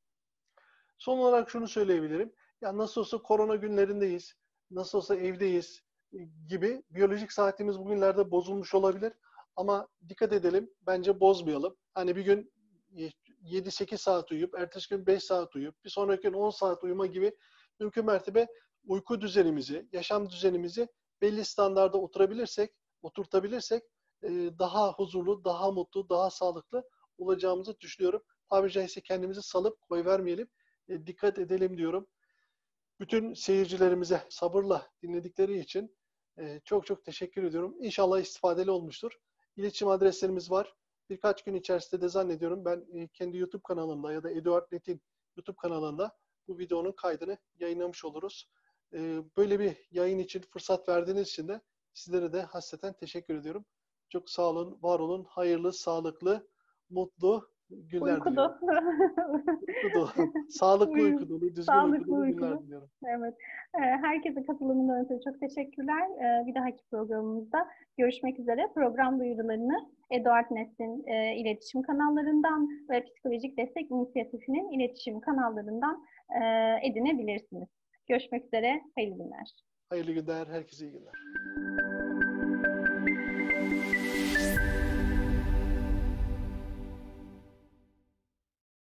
Son olarak şunu söyleyebilirim. Ya nasıl olsa korona günlerindeyiz, nasıl olsa evdeyiz e, gibi biyolojik saatimiz bugünlerde bozulmuş olabilir. Ama dikkat edelim, bence bozmayalım. Hani bir gün 7-8 saat uyuyup, ertesi gün 5 saat uyuyup, bir sonraki gün 10 saat uyuma gibi mümkün mertebe uyku düzenimizi, yaşam düzenimizi belli standarda oturabilirsek, oturtabilirsek e, daha huzurlu, daha mutlu, daha sağlıklı olacağımızı düşünüyorum. Tabiri caizse kendimizi salıp koy vermeyelim, e, dikkat edelim diyorum. Bütün seyircilerimize sabırla dinledikleri için e, çok çok teşekkür ediyorum. İnşallah istifadeli olmuştur. İletişim adreslerimiz var. Birkaç gün içerisinde de zannediyorum ben kendi YouTube kanalımda ya da Eduard Net'in YouTube kanalında bu videonun kaydını yayınlamış oluruz. Böyle bir yayın için fırsat verdiğiniz için de Sizlere de hasreten teşekkür ediyorum. Çok sağ olun, var olun. Hayırlı, sağlıklı, mutlu günler uyku diliyorum. uyku dolu. Sağlıklı uyku dolu, düzgün Sağlıklı uyku dolu günler diliyorum. Evet. Ee, herkese katılımından ötürü çok teşekkürler. Ee, bir dahaki programımızda görüşmek üzere. Program duyurularını Eduard Net'in e, iletişim kanallarından ve Psikolojik Destek İnisiyatifi'nin iletişim kanallarından e, edinebilirsiniz. Görüşmek üzere. Hayırlı günler. Hayırlı günler. Herkese iyi günler.